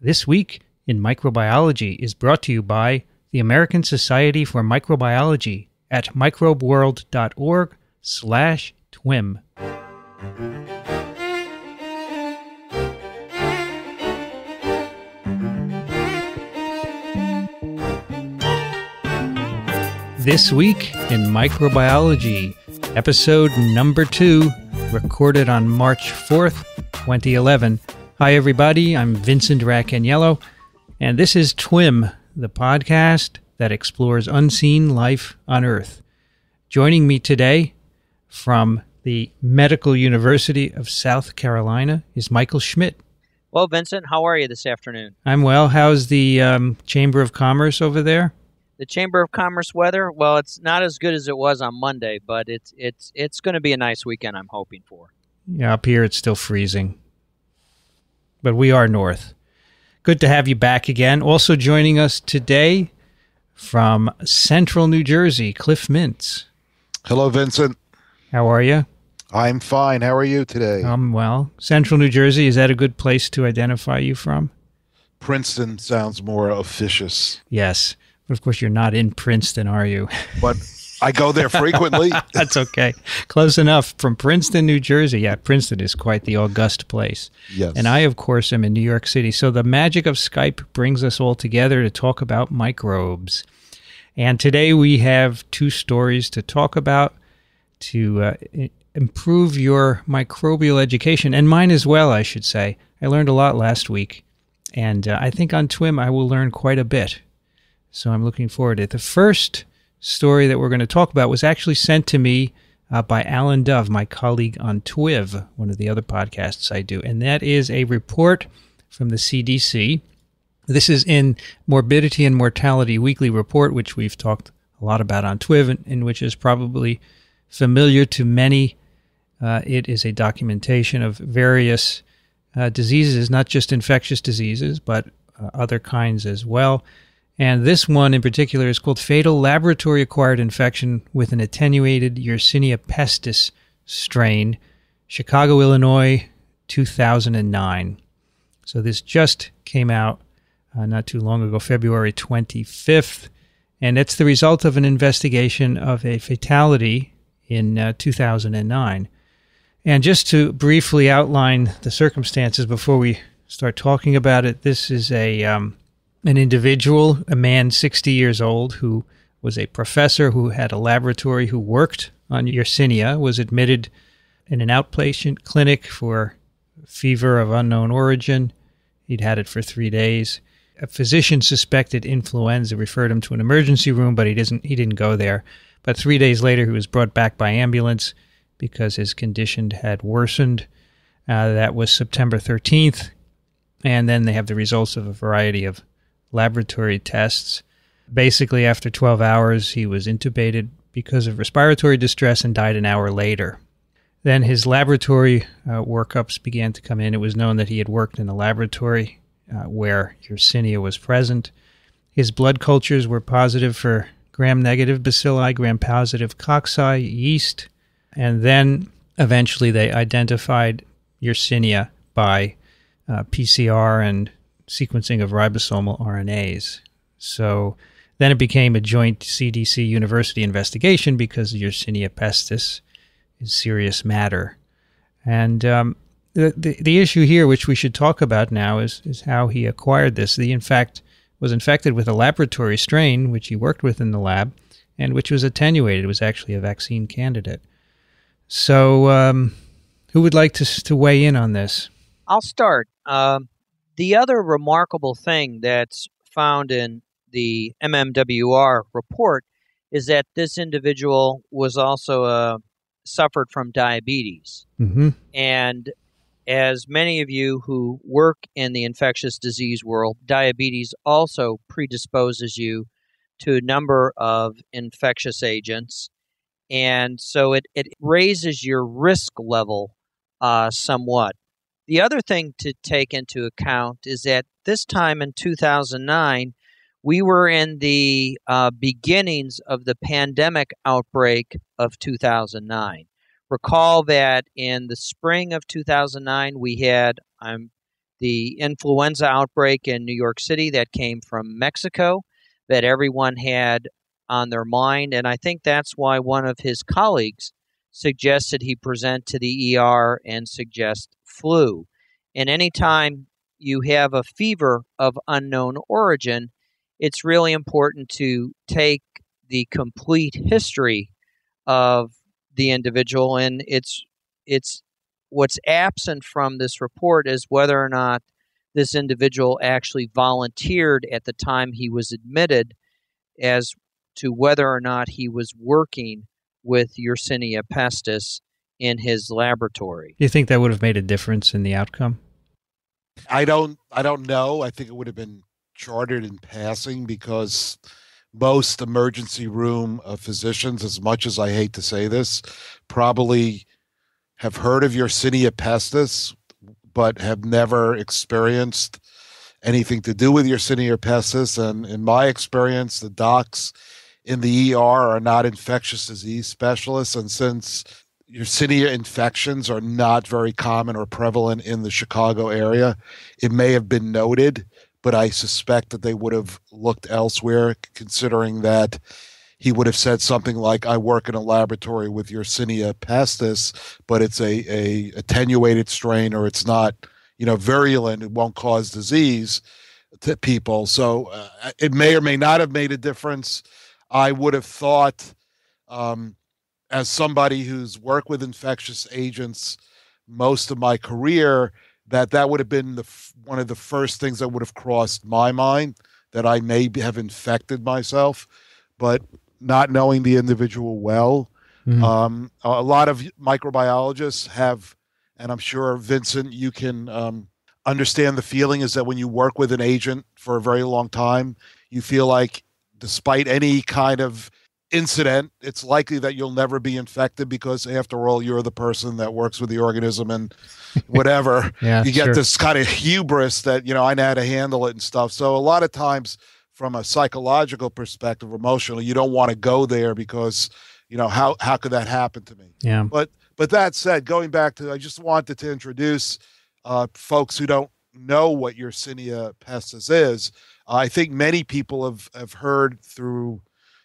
This Week in Microbiology is brought to you by the American Society for Microbiology at microbeworld.org slash TWIM. This Week in Microbiology, episode number two, recorded on March 4th, 2011. Hi, everybody. I'm Vincent Racaniello, and this is TWIM, the podcast that explores unseen life on Earth. Joining me today from the Medical University of South Carolina is Michael Schmidt. Well, Vincent, how are you this afternoon? I'm well. How's the um, Chamber of Commerce over there? The Chamber of Commerce weather, well, it's not as good as it was on Monday, but it's it's it's going to be a nice weekend. I'm hoping for. Yeah, up here it's still freezing, but we are north. Good to have you back again. Also joining us today from Central New Jersey, Cliff Mintz. Hello, Vincent. How are you? I'm fine. How are you today? Um, well, Central New Jersey is that a good place to identify you from? Princeton sounds more officious, Yes, but of course you're not in Princeton, are you? but I go there frequently. That's okay. Close enough. From Princeton, New Jersey. Yeah, Princeton is quite the august place. yes. And I, of course, am in New York City. So the magic of Skype brings us all together to talk about microbes. And today we have two stories to talk about to uh, improve your microbial education, and mine as well, I should say. I learned a lot last week. And uh, I think on TWIM I will learn quite a bit. So I'm looking forward to it. The first story that we're going to talk about was actually sent to me uh, by Alan Dove, my colleague on TWIV, one of the other podcasts I do. And that is a report from the CDC. This is in Morbidity and Mortality Weekly Report, which we've talked a lot about on TWIV, and, and which is probably familiar to many. Uh, it is a documentation of various uh, diseases, not just infectious diseases, but uh, other kinds as well. And this one in particular is called Fatal Laboratory Acquired Infection with an Attenuated Yersinia pestis strain, Chicago, Illinois, 2009. So this just came out uh, not too long ago, February 25th. And it's the result of an investigation of a fatality in uh, 2009. And just to briefly outline the circumstances before we start talking about it, this is a um, an individual, a man 60 years old, who was a professor who had a laboratory who worked on Yersinia, was admitted in an outpatient clinic for fever of unknown origin. He'd had it for three days. A physician suspected influenza, referred him to an emergency room, but he didn't. He didn't go there. But three days later, he was brought back by ambulance because his condition had worsened. Uh, that was September 13th. And then they have the results of a variety of laboratory tests. Basically, after 12 hours, he was intubated because of respiratory distress and died an hour later. Then his laboratory uh, workups began to come in. It was known that he had worked in a laboratory uh, where Yersinia was present. His blood cultures were positive for gram negative bacilli, gram positive cocci, yeast, and then eventually they identified Yersinia by uh, PCR and sequencing of ribosomal RNAs. So then it became a joint CDC university investigation because Yersinia pestis is serious matter. And um, the, the the issue here, which we should talk about now, is is how he acquired this. He in fact was infected with a laboratory strain, which he worked with in the lab, and which was attenuated. It was actually a vaccine candidate. So, um, who would like to to weigh in on this? I'll start. Um, the other remarkable thing that's found in the MMWR report is that this individual was also uh, suffered from diabetes. Mm-hmm. And as many of you who work in the infectious disease world, diabetes also predisposes you to a number of infectious agents. And so it, it raises your risk level uh, somewhat. The other thing to take into account is that this time in 2009, we were in the uh, beginnings of the pandemic outbreak of 2009 recall that in the spring of 2009 we had i'm the influenza outbreak in New York City that came from Mexico that everyone had on their mind. And I think that's why one of his colleagues suggested he present to the ER and suggest flu. And anytime you have a fever of unknown origin, it's really important to take the complete history of the individual and it's it's what's absent from this report is whether or not this individual actually volunteered at the time he was admitted as to whether or not he was working with Yersinia pestis in his laboratory. Do you think that would have made a difference in the outcome? I don't I don't know. I think it would have been charted in passing because most emergency room uh, physicians, as much as I hate to say this, probably have heard of Yersinia pestis, but have never experienced anything to do with Yersinia pestis. And in my experience, the docs in the ER are not infectious disease specialists. And since Yersinia infections are not very common or prevalent in the Chicago area, it may have been noted, but I suspect that they would have looked elsewhere, considering that he would have said something like, "I work in a laboratory with Yersinia pestis, but it's a, a attenuated strain, or it's not, you know, virulent. It won't cause disease to people." So uh, it may or may not have made a difference. I would have thought, um, as somebody who's worked with infectious agents most of my career, that that would have been the one of the first things that would have crossed my mind that I may have infected myself. But not knowing the individual well. Mm-hmm. Um, a lot of microbiologists have, and I'm sure Vincent, you can um, understand the feeling is that when you work with an agent for a very long time, you feel like despite any kind of incident, it's likely that you'll never be infected because after all, you're the person that works with the organism and whatever. yeah, you get sure. this kind of hubris that, you know, I know how to handle it and stuff. So a lot of times from a psychological perspective, emotionally, you don't want to go there because, you know, how how could that happen to me? Yeah. But but that said, going back to, I just wanted to introduce uh, folks who don't know what Yersinia pestis is. I think many people have have heard through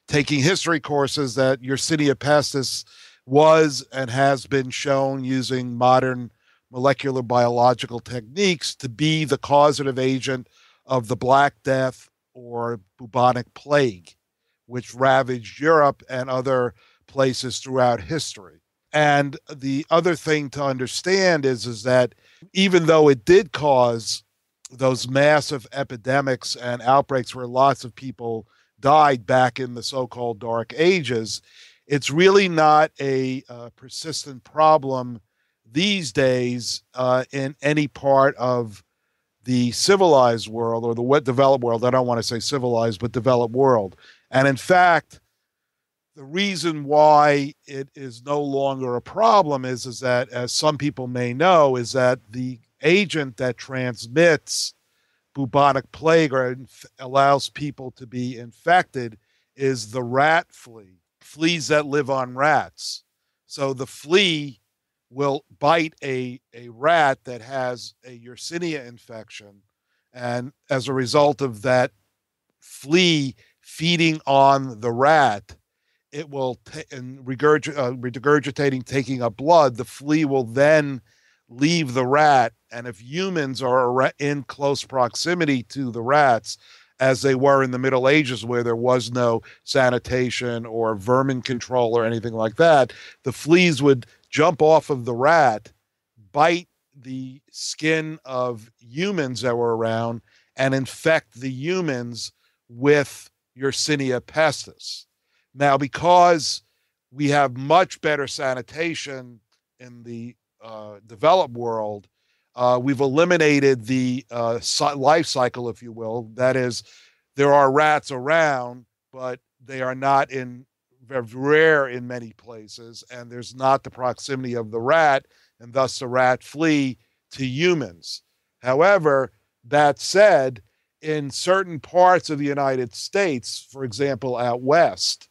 taking history courses that Yersinia pestis was and has been shown using modern molecular biological techniques to be the causative agent of the Black Death or bubonic plague, which ravaged Europe and other places throughout history. And the other thing to understand is, is that even though it did cause those massive epidemics and outbreaks where lots of people died back in the so called Dark Ages, it's really not a uh, persistent problem these days uh, in any part of the civilized world or the developed world. I don't want to say civilized, but developed world. And in fact, the reason why it is no longer a problem is, is that, as some people may know, is that the agent that transmits bubonic plague or inf- allows people to be infected is the rat flea, fleas that live on rats. So the flea will bite a, a rat that has a Yersinia infection. And as a result of that flea feeding on the rat, it will, t- and regurg- uh, regurgitating, taking up blood, the flea will then leave the rat. And if humans are in close proximity to the rats, as they were in the Middle Ages, where there was no sanitation or vermin control or anything like that, the fleas would jump off of the rat, bite the skin of humans that were around, and infect the humans with Yersinia pestis. Now, because we have much better sanitation in the uh, developed world, uh, we've eliminated the uh, life cycle, if you will. That is, there are rats around, but they are not in very rare in many places, and there's not the proximity of the rat, and thus the rat flee to humans. However, that said, in certain parts of the United States, for example, out west,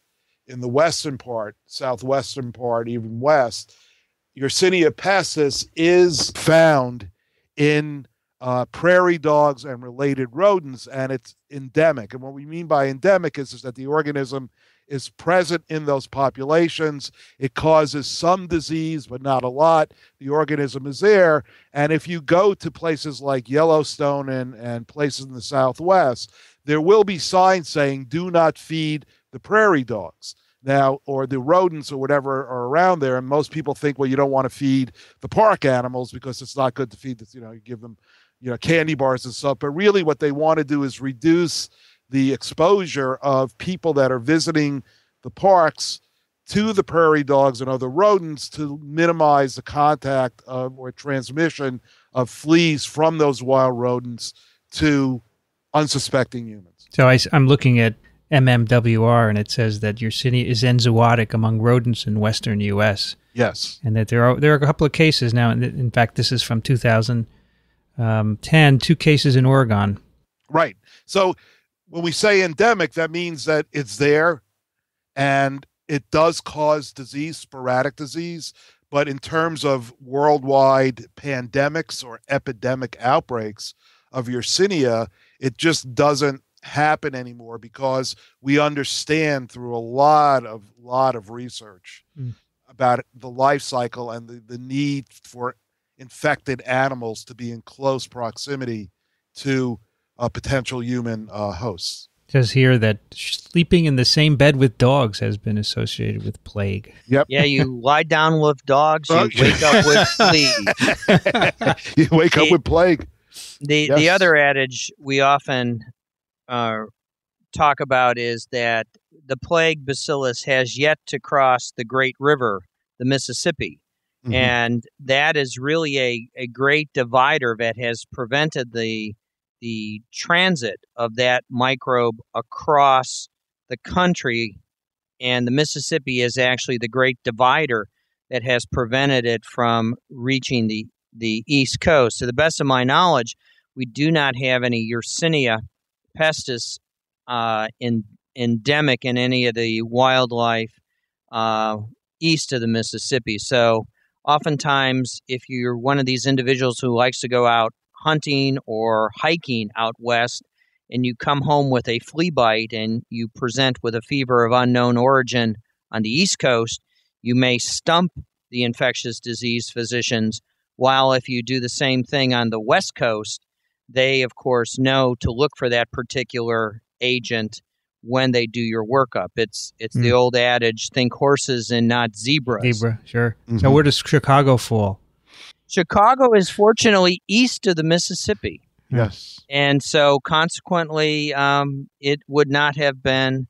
in the western part, southwestern part, even west, Yersinia pestis is found in uh, prairie dogs and related rodents, and it's endemic. And what we mean by endemic is, is that the organism is present in those populations. It causes some disease, but not a lot. The organism is there. And if you go to places like Yellowstone and, and places in the Southwest, there will be signs saying, do not feed the prairie dogs now or the rodents or whatever are around there and most people think well you don't want to feed the park animals because it's not good to feed this you know you give them you know candy bars and stuff but really what they want to do is reduce the exposure of people that are visiting the parks to the prairie dogs and other rodents to minimize the contact of, or transmission of fleas from those wild rodents to unsuspecting humans. So I, am looking at MMWR and it says that Yersinia is enzootic among rodents in western U.S. Yes, and that there are there are a couple of cases now. In fact, this is from 2010, um, two cases in Oregon. Right. So when we say endemic, that means that it's there and it does cause disease, sporadic disease. But in terms of worldwide pandemics or epidemic outbreaks of Yersinia, it just doesn't happen anymore because we understand through a lot of lot of research mm. about the life cycle and the, the need for infected animals to be in close proximity to uh, potential human uh, hosts. It says here that sleeping in the same bed with dogs has been associated with plague. Yep. Yeah, you lie down with dogs, you wake up with fleas. you wake the, up with plague. The yes. the other adage we often uh, talk about is that the plague bacillus has yet to cross the great river, the Mississippi. Mm-hmm. And that is really a, a great divider that has prevented the the transit of that microbe across the country. And the Mississippi is actually the great divider that has prevented it from reaching the, the East Coast. To the best of my knowledge, we do not have any Yersinia pestis uh, in, endemic in any of the wildlife uh, east of the Mississippi. So, oftentimes, if you're one of these individuals who likes to go out hunting or hiking out west and you come home with a flea bite and you present with a fever of unknown origin on the East Coast, you may stump the infectious disease physicians. While if you do the same thing on the West Coast, they, of course, know to look for that particular agent when they do your workup. It's it's mm. the old adage: think horses and not zebras. Zebra, sure. Mm-hmm. So where does Chicago fall? Chicago is fortunately east of the Mississippi. Yes. And so consequently, um, it would not have been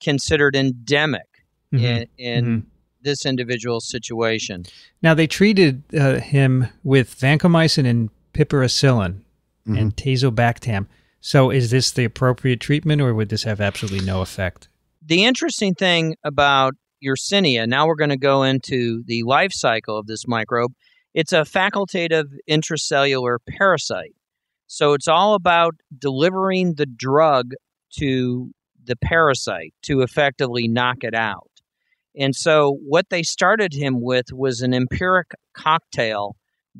considered endemic mm-hmm. in, in mm-hmm. this individual's situation. Now, they treated uh, him with vancomycin and piperacillin mm-hmm. and tazobactam. So, is this the appropriate treatment, or would this have absolutely no effect? The interesting thing about Yersinia, now we're going to go into the life cycle of this microbe, it's a facultative intracellular parasite. So it's all about delivering the drug to the parasite to effectively knock it out. And so what they started him with was an empiric cocktail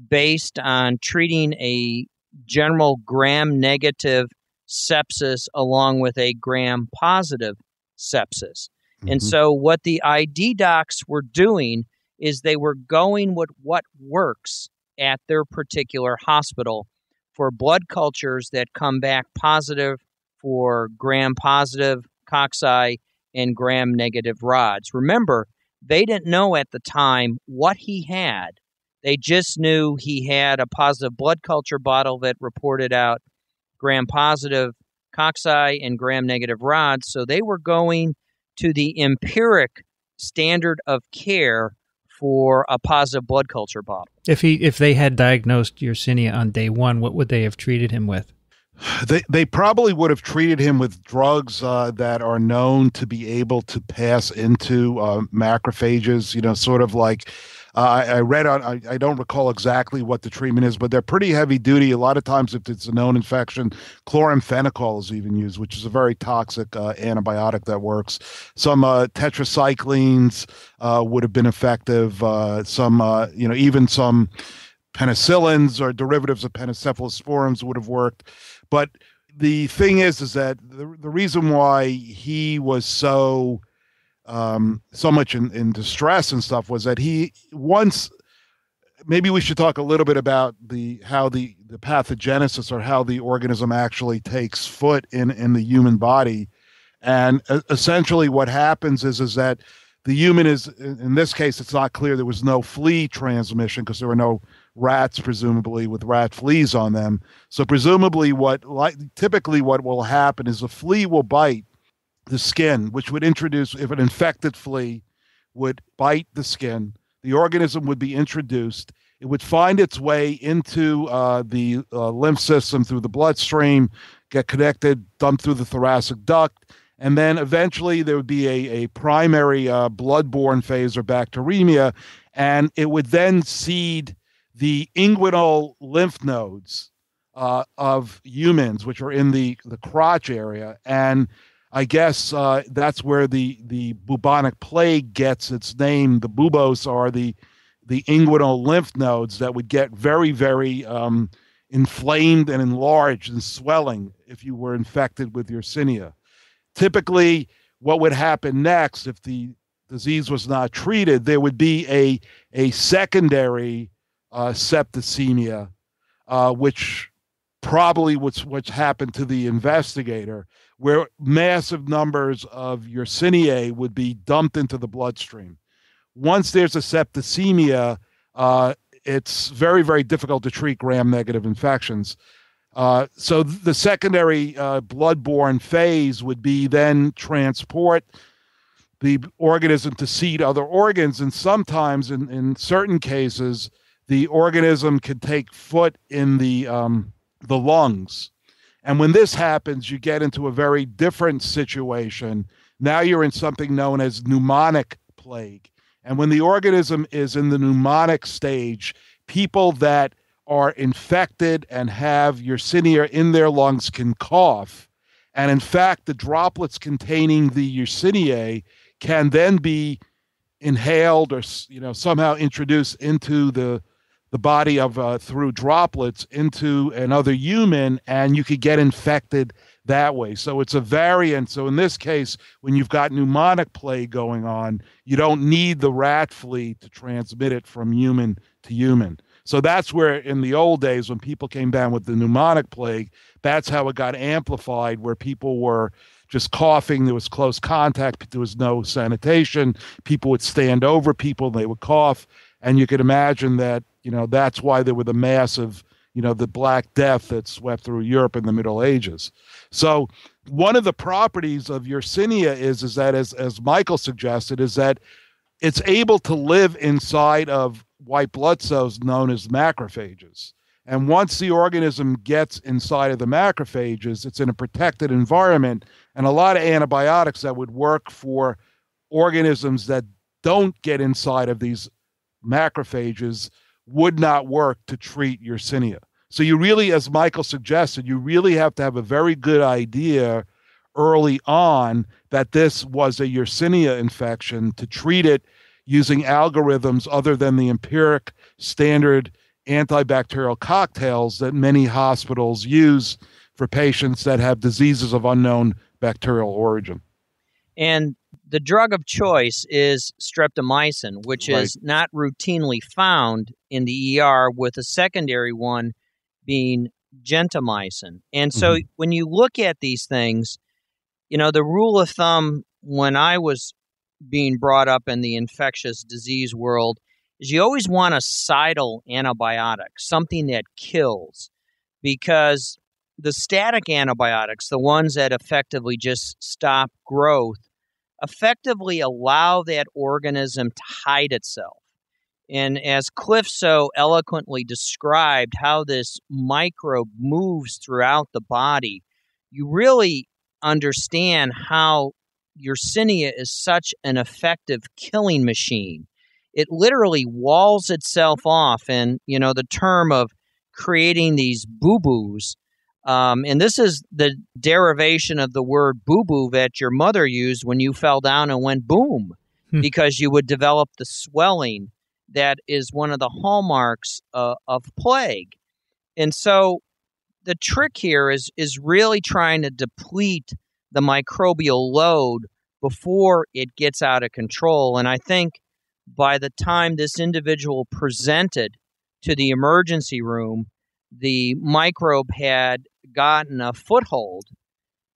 based on treating a general gram negative sepsis along with a gram positive sepsis. Mm-hmm. And so what the ID docs were doing is they were going with what works at their particular hospital for blood cultures that come back positive for gram positive cocci and gram negative rods. Remember, they didn't know at the time what he had. They just knew he had a positive blood culture bottle that reported out gram positive cocci and gram negative rods. So they were going to the empiric standard of care for a positive blood culture bottle. If he if they had diagnosed Yersinia on day one, what would they have treated him with? They they probably would have treated him with drugs uh, that are known to be able to pass into uh, macrophages. You know, sort of like uh, I, read on, I, I, don't recall exactly what the treatment is, but they're pretty heavy duty. A lot of times, if it's a known infection, chloramphenicol is even used, which is a very toxic uh, antibiotic that works. Some uh, tetracyclines uh, would have been effective. Uh, some, uh, you know, even some penicillins or derivatives of penicillin would have worked. But the thing is, is that the, the reason why he was so um, so much in, in distress and stuff was that he once maybe we should talk a little bit about the how the the pathogenesis or how the organism actually takes foot in in the human body. And uh, essentially what happens is is that the human is in this case it's not clear there was no flea transmission because there were no rats presumably with rat fleas on them. So presumably what like typically what will happen is a flea will bite the skin which would introduce if an infected flea would bite the skin the organism would be introduced it would find its way into uh, the uh, lymph system through the bloodstream get connected dumped through the thoracic duct and then eventually there would be a, a primary uh, bloodborne phase or bacteremia and it would then seed the inguinal lymph nodes uh, of humans, which are in the, the crotch area. And I guess uh, that's where the, the bubonic plague gets its name. The bubos are the, the inguinal lymph nodes that would get very, very um, inflamed and enlarged and swelling if you were infected with Yersinia. Typically, what would happen next if the disease was not treated, there would be a, a secondary uh, septicemia, uh, which probably what's what's happened to the investigator, where massive numbers of Yersinia would be dumped into the bloodstream. Once there's a septicemia, uh, it's very very difficult to treat gram-negative infections. Uh, so the secondary uh, bloodborne phase would be then transport the organism to seed other organs, and sometimes, in, in certain cases, the organism can take foot in the um, the lungs. And when this happens, you get into a very different situation. Now you're in something known as pneumonic plague. And when the organism is in the pneumonic stage, people that are infected and have Yersinia in their lungs can cough. And in fact, the droplets containing the Yersinia can then be inhaled or you know somehow introduced into the the body of uh, through droplets into another human and you could get infected that way. So it's a variant. So in this case when you've got pneumonic plague going on you don't need the rat flea to transmit it from human to human. So that's where in the old days when people came down with the pneumonic plague that's how it got amplified where people were just coughing there was close contact but there was no sanitation. People would stand over people they would cough. And you could imagine that you know that's why there were the massive you know the black death that swept through europe in the middle ages. So one of the properties of yersinia is is that as as michael suggested is that it's able to live inside of white blood cells known as macrophages. And once the organism gets inside of the macrophages it's in a protected environment and a lot of antibiotics that would work for organisms that don't get inside of these macrophages would not work to treat Yersinia. So you really, as Michael suggested, you really have to have a very good idea early on that this was a Yersinia infection to treat it using algorithms other than the empiric standard antibacterial cocktails that many hospitals use for patients that have diseases of unknown bacterial origin. And the drug of choice is streptomycin, which right. is not routinely found in the ER, with a secondary one being gentamicin. And so mm-hmm. when you look at these things, you know, the rule of thumb when I was being brought up in the infectious disease world is you always want a cidal antibiotic, something that kills, because the static antibiotics, the ones that effectively just stop growth, effectively allow that organism to hide itself. And as Cliff so eloquently described how this microbe moves throughout the body, you really understand how Yersinia is such an effective killing machine. It literally walls itself off, and you know the term of creating these boo boos um, and this is the derivation of the word boo boo that your mother used when you fell down and went boom, hmm. because you would develop the swelling that is one of the hallmarks uh, of plague. And so the trick here is is really trying to deplete the microbial load before it gets out of control. And I think by the time this individual presented to the emergency room, the microbe had gotten a foothold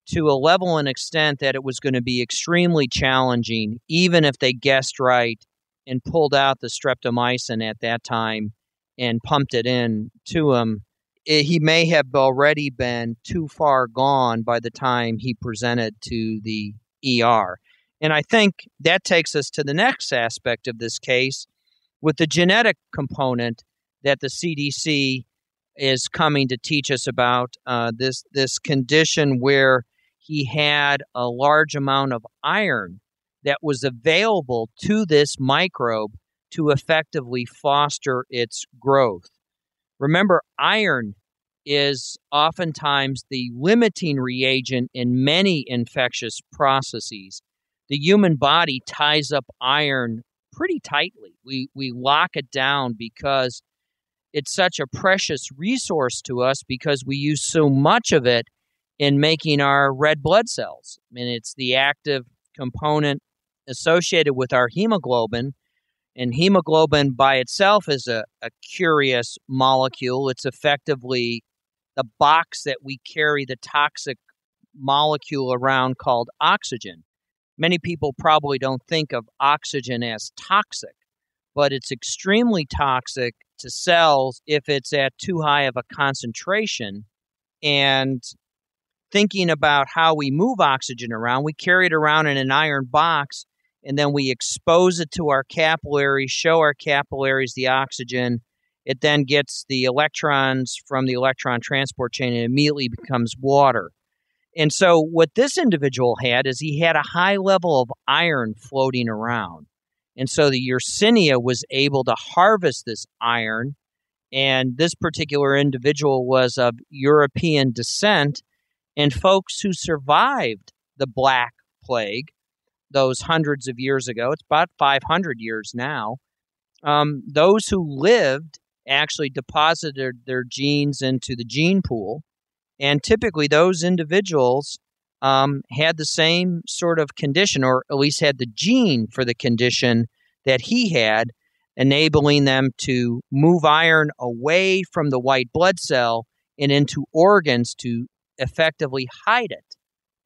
to a level and extent that it was going to be extremely challenging, even if they guessed right and pulled out the streptomycin at that time and pumped it in to him. It, he may have already been too far gone by the time he presented to the ER. And I think that takes us to the next aspect of this case with the genetic component that the CDC is coming to teach us about uh, this this condition where he had a large amount of iron that was available to this microbe to effectively foster its growth. Remember, iron is oftentimes the limiting reagent in many infectious processes. The human body ties up iron pretty tightly. We, we lock it down because it's such a precious resource to us because we use so much of it in making our red blood cells. I mean, it's the active component associated with our hemoglobin. And hemoglobin by itself is a, a curious molecule. It's effectively the box that we carry the toxic molecule around called oxygen. Many people probably don't think of oxygen as toxic, but it's extremely toxic to cells if it's at too high of a concentration. And thinking about how we move oxygen around, we carry it around in an iron box and then we expose it to our capillaries, show our capillaries the oxygen. It then gets the electrons from the electron transport chain and immediately becomes water. And so, what this individual had is he had a high level of iron floating around. And so the Yersinia was able to harvest this iron. And this particular individual was of European descent. And folks who survived the Black Plague, those hundreds of years ago, it's about 500 years now, um, those who lived actually deposited their genes into the gene pool. And typically, those individuals um, had the same sort of condition, or at least had the gene for the condition that he had, enabling them to move iron away from the white blood cell and into organs to effectively hide it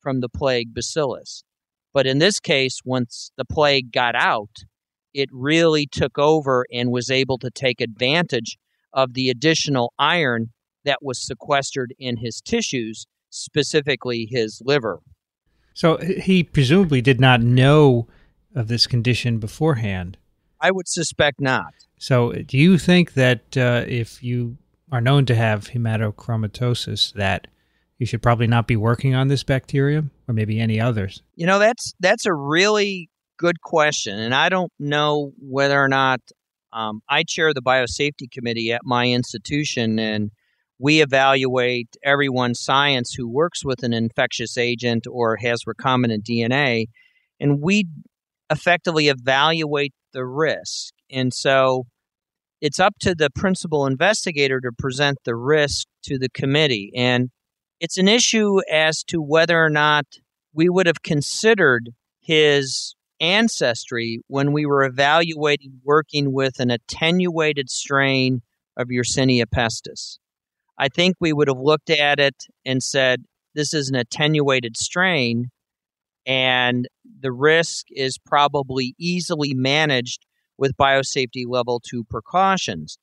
from the plague bacillus. But in this case, once the plague got out, it really took over and was able to take advantage of the additional iron that was sequestered in his tissues specifically his liver. So he presumably did not know of this condition beforehand. I would suspect not. So, do you think that uh, if you are known to have hematochromatosis, that you should probably not be working on this bacterium, or maybe any others? You know, that's that's a really good question, and I don't know whether or not um, I chair the biosafety committee at my institution, and we evaluate everyone's science who works with an infectious agent or has recombinant DNA, and we effectively evaluate the risk. And so it's up to the principal investigator to present the risk to the committee. And it's an issue as to whether or not we would have considered his ancestry when we were evaluating working with an attenuated strain of Yersinia pestis. I think we would have looked at it and said, this is an attenuated strain, and the risk is probably easily managed with biosafety level 2 precautions.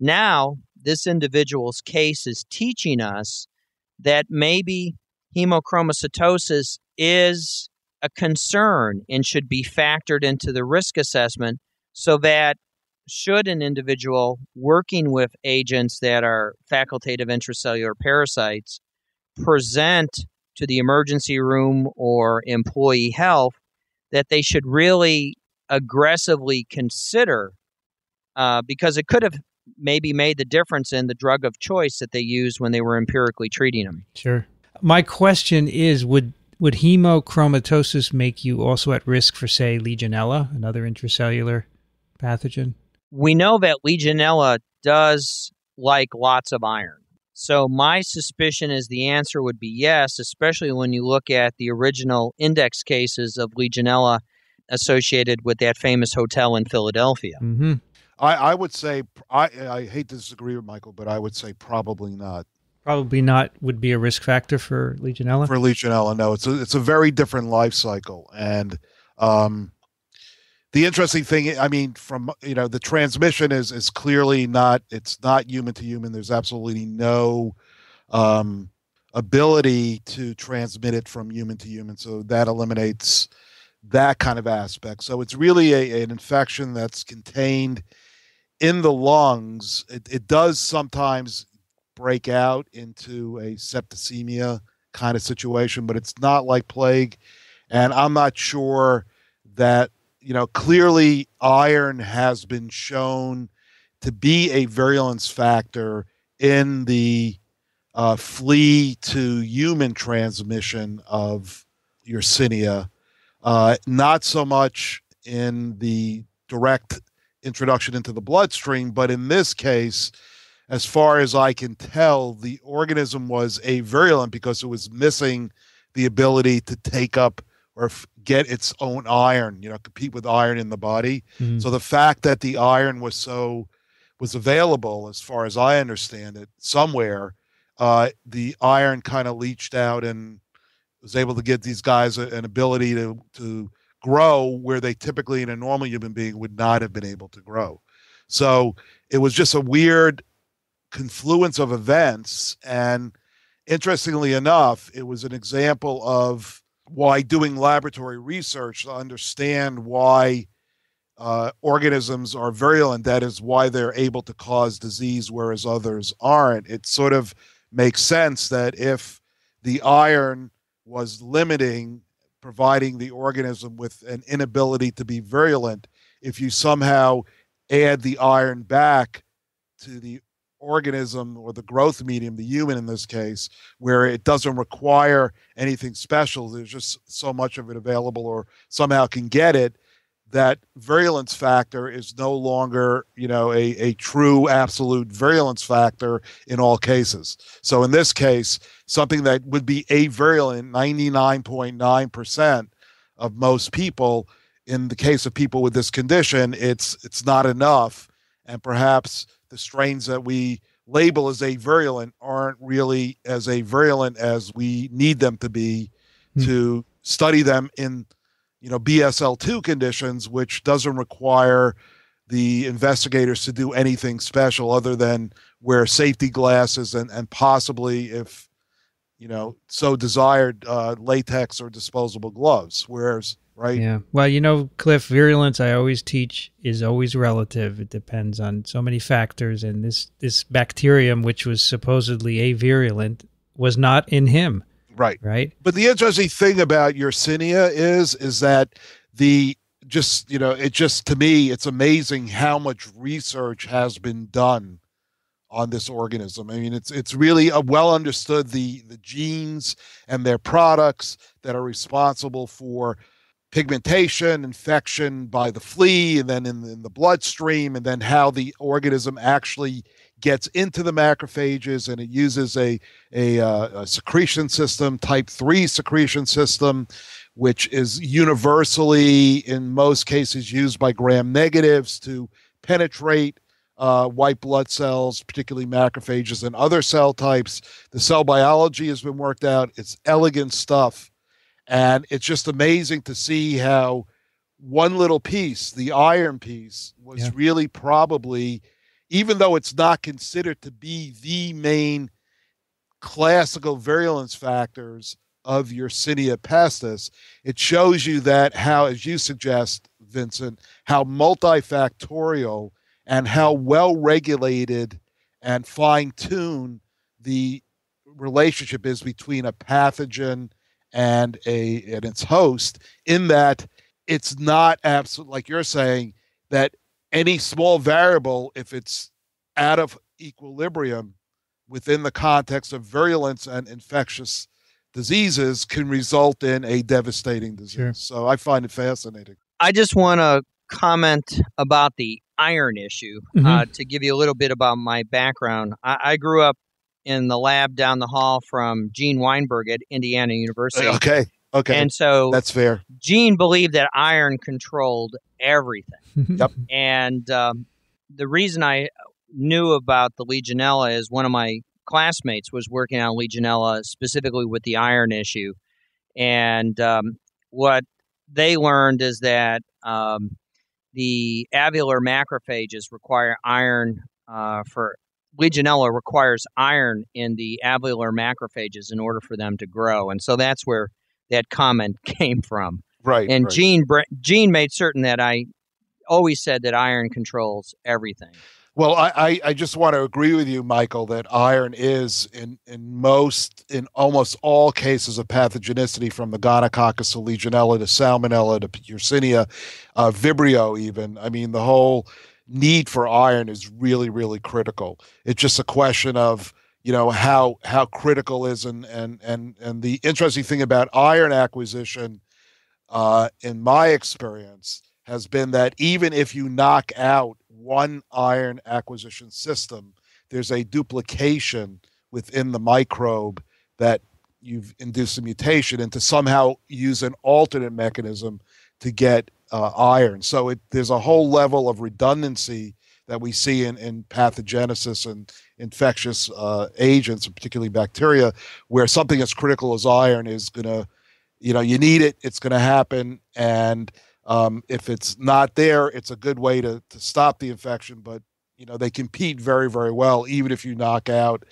Now, this individual's case is teaching us that maybe hemochromatosis is a concern and should be factored into the risk assessment so that should an individual working with agents that are facultative intracellular parasites present to the emergency room or employee health, that they should really aggressively consider uh, because it could have maybe made the difference in the drug of choice that they used when they were empirically treating them. Sure. My question is would would hemochromatosis make you also at risk for say legionella, another intracellular pathogen? We know that Legionella does like lots of iron. So my suspicion is the answer would be yes, especially when you look at the original index cases of Legionella associated with that famous hotel in Philadelphia. Mm-hmm. I, I would say I, I hate to disagree with Michael, but I would say probably not. Probably not would be a risk factor for Legionella. For Legionella, no, it's a it's a very different life cycle, and um, the interesting thing, I mean, from you know, the transmission is is clearly not it's not human to human. There's absolutely no um, ability to transmit it from human to human, so that eliminates that kind of aspect. So it's really a, an infection that's contained in the lungs. It, it does sometimes break out into a septicemia kind of situation, but it's not like plague. And I'm not sure that, you know, clearly iron has been shown to be a virulence factor in the uh, flea to human transmission of Yersinia. Uh, not so much in the direct introduction into the bloodstream, but in this case, as far as I can tell, the organism was a virulent because it was missing the ability to take up or f- get its own iron, you know, compete with iron in the body. Mm-hmm. So the fact that the iron was so was available, as far as I understand it, somewhere, uh, the iron kind of leached out and was able to get these guys a, an ability to to grow where they typically in a normal human being would not have been able to grow. So it was just a weird confluence of events. And interestingly enough, it was an example of why doing laboratory research to understand why uh, organisms are virulent, that is, why they're able to cause disease, whereas others aren't. It sort of makes sense that if the iron was limiting providing the organism with an inability to be virulent. If you somehow add the iron back to the organism or the growth medium, the human in this case, where it doesn't require anything special, there's just so much of it available or somehow can get it, that virulence factor is no longer, you know, a, a true absolute virulence factor in all cases. So in this case, something that would be avirulent 99.9% of most people, in the case of people with this condition, it's it's not enough. And perhaps the strains that we label as avirulent aren't really as avirulent as we need them to be mm. to study them in you know BSL2 conditions, which doesn't require the investigators to do anything special other than wear safety glasses and and possibly if you know so desired uh, latex or disposable gloves. Whereas right? Yeah. Well, you know, Cliff, virulence I always teach is always relative. It depends on so many factors, and this this bacterium, which was supposedly a virulent, was not in him. Right. Right. But the interesting thing about Yersinia is is that the just you know it just to me it's amazing how much research has been done on this organism. I mean, it's it's really a well understood the the genes and their products that are responsible for pigmentation, infection by the flea, and then in, in the bloodstream, and then how the organism actually gets into the macrophages and it uses a, a, uh, a secretion system, type 3 secretion system, which is universally, in most cases, used by gram negatives to penetrate uh, white blood cells, particularly macrophages and other cell types. The cell biology has been worked out. It's elegant stuff. And it's just amazing to see how one little piece, the iron piece, was yeah. really probably even though it's not considered to be the main classical virulence factors of Yersinia pestis, it shows you that how, as you suggest, Vincent, how multifactorial and how well regulated and fine tuned the relationship is between a pathogen and a and its host in that it's not absolute like you're saying that any small variable, if it's out of equilibrium within the context of virulence and infectious diseases, can result in a devastating disease. Sure. So I find it fascinating. I just want to comment about the iron issue. Mm-hmm. Uh, to give you a little bit about my background, I, I, grew up in the lab down the hall from Gene Weinberg at Indiana University. Okay. Okay. And so that's fair. Gene believed that iron controlled everything. yep. And um, the reason I knew about the Legionella is one of my classmates was working on Legionella specifically with the iron issue. And um, what they learned is that um, the alveolar macrophages require iron uh, for Legionella requires iron in the alveolar macrophages in order for them to grow, and so that's where that comment came from. Right. And right. Gene Gene made certain that I always said that iron controls everything. Well, I, I, I, just want to agree with you, Michael, that iron is in, in most, in almost all cases of pathogenicity from the gonococcus to Legionella to Salmonella to Yersinia, uh, Vibrio even. I mean, the whole need for iron is really, really critical. It's just a question of, you know, how how critical is and and and and the interesting thing about iron acquisition, uh, in my experience, has been that even if you knock out one iron acquisition system, there's a duplication within the microbe that you've induced a mutation and to somehow use an alternate mechanism to get uh, iron. So it, there's a whole level of redundancy that we see in, in pathogenesis and infectious uh, agents, particularly bacteria, where something as critical as iron is going to, you know, you need it, it's going to happen. And um, if it's not there, it's a good way to, to stop the infection, but you know they compete very very well even if you knock out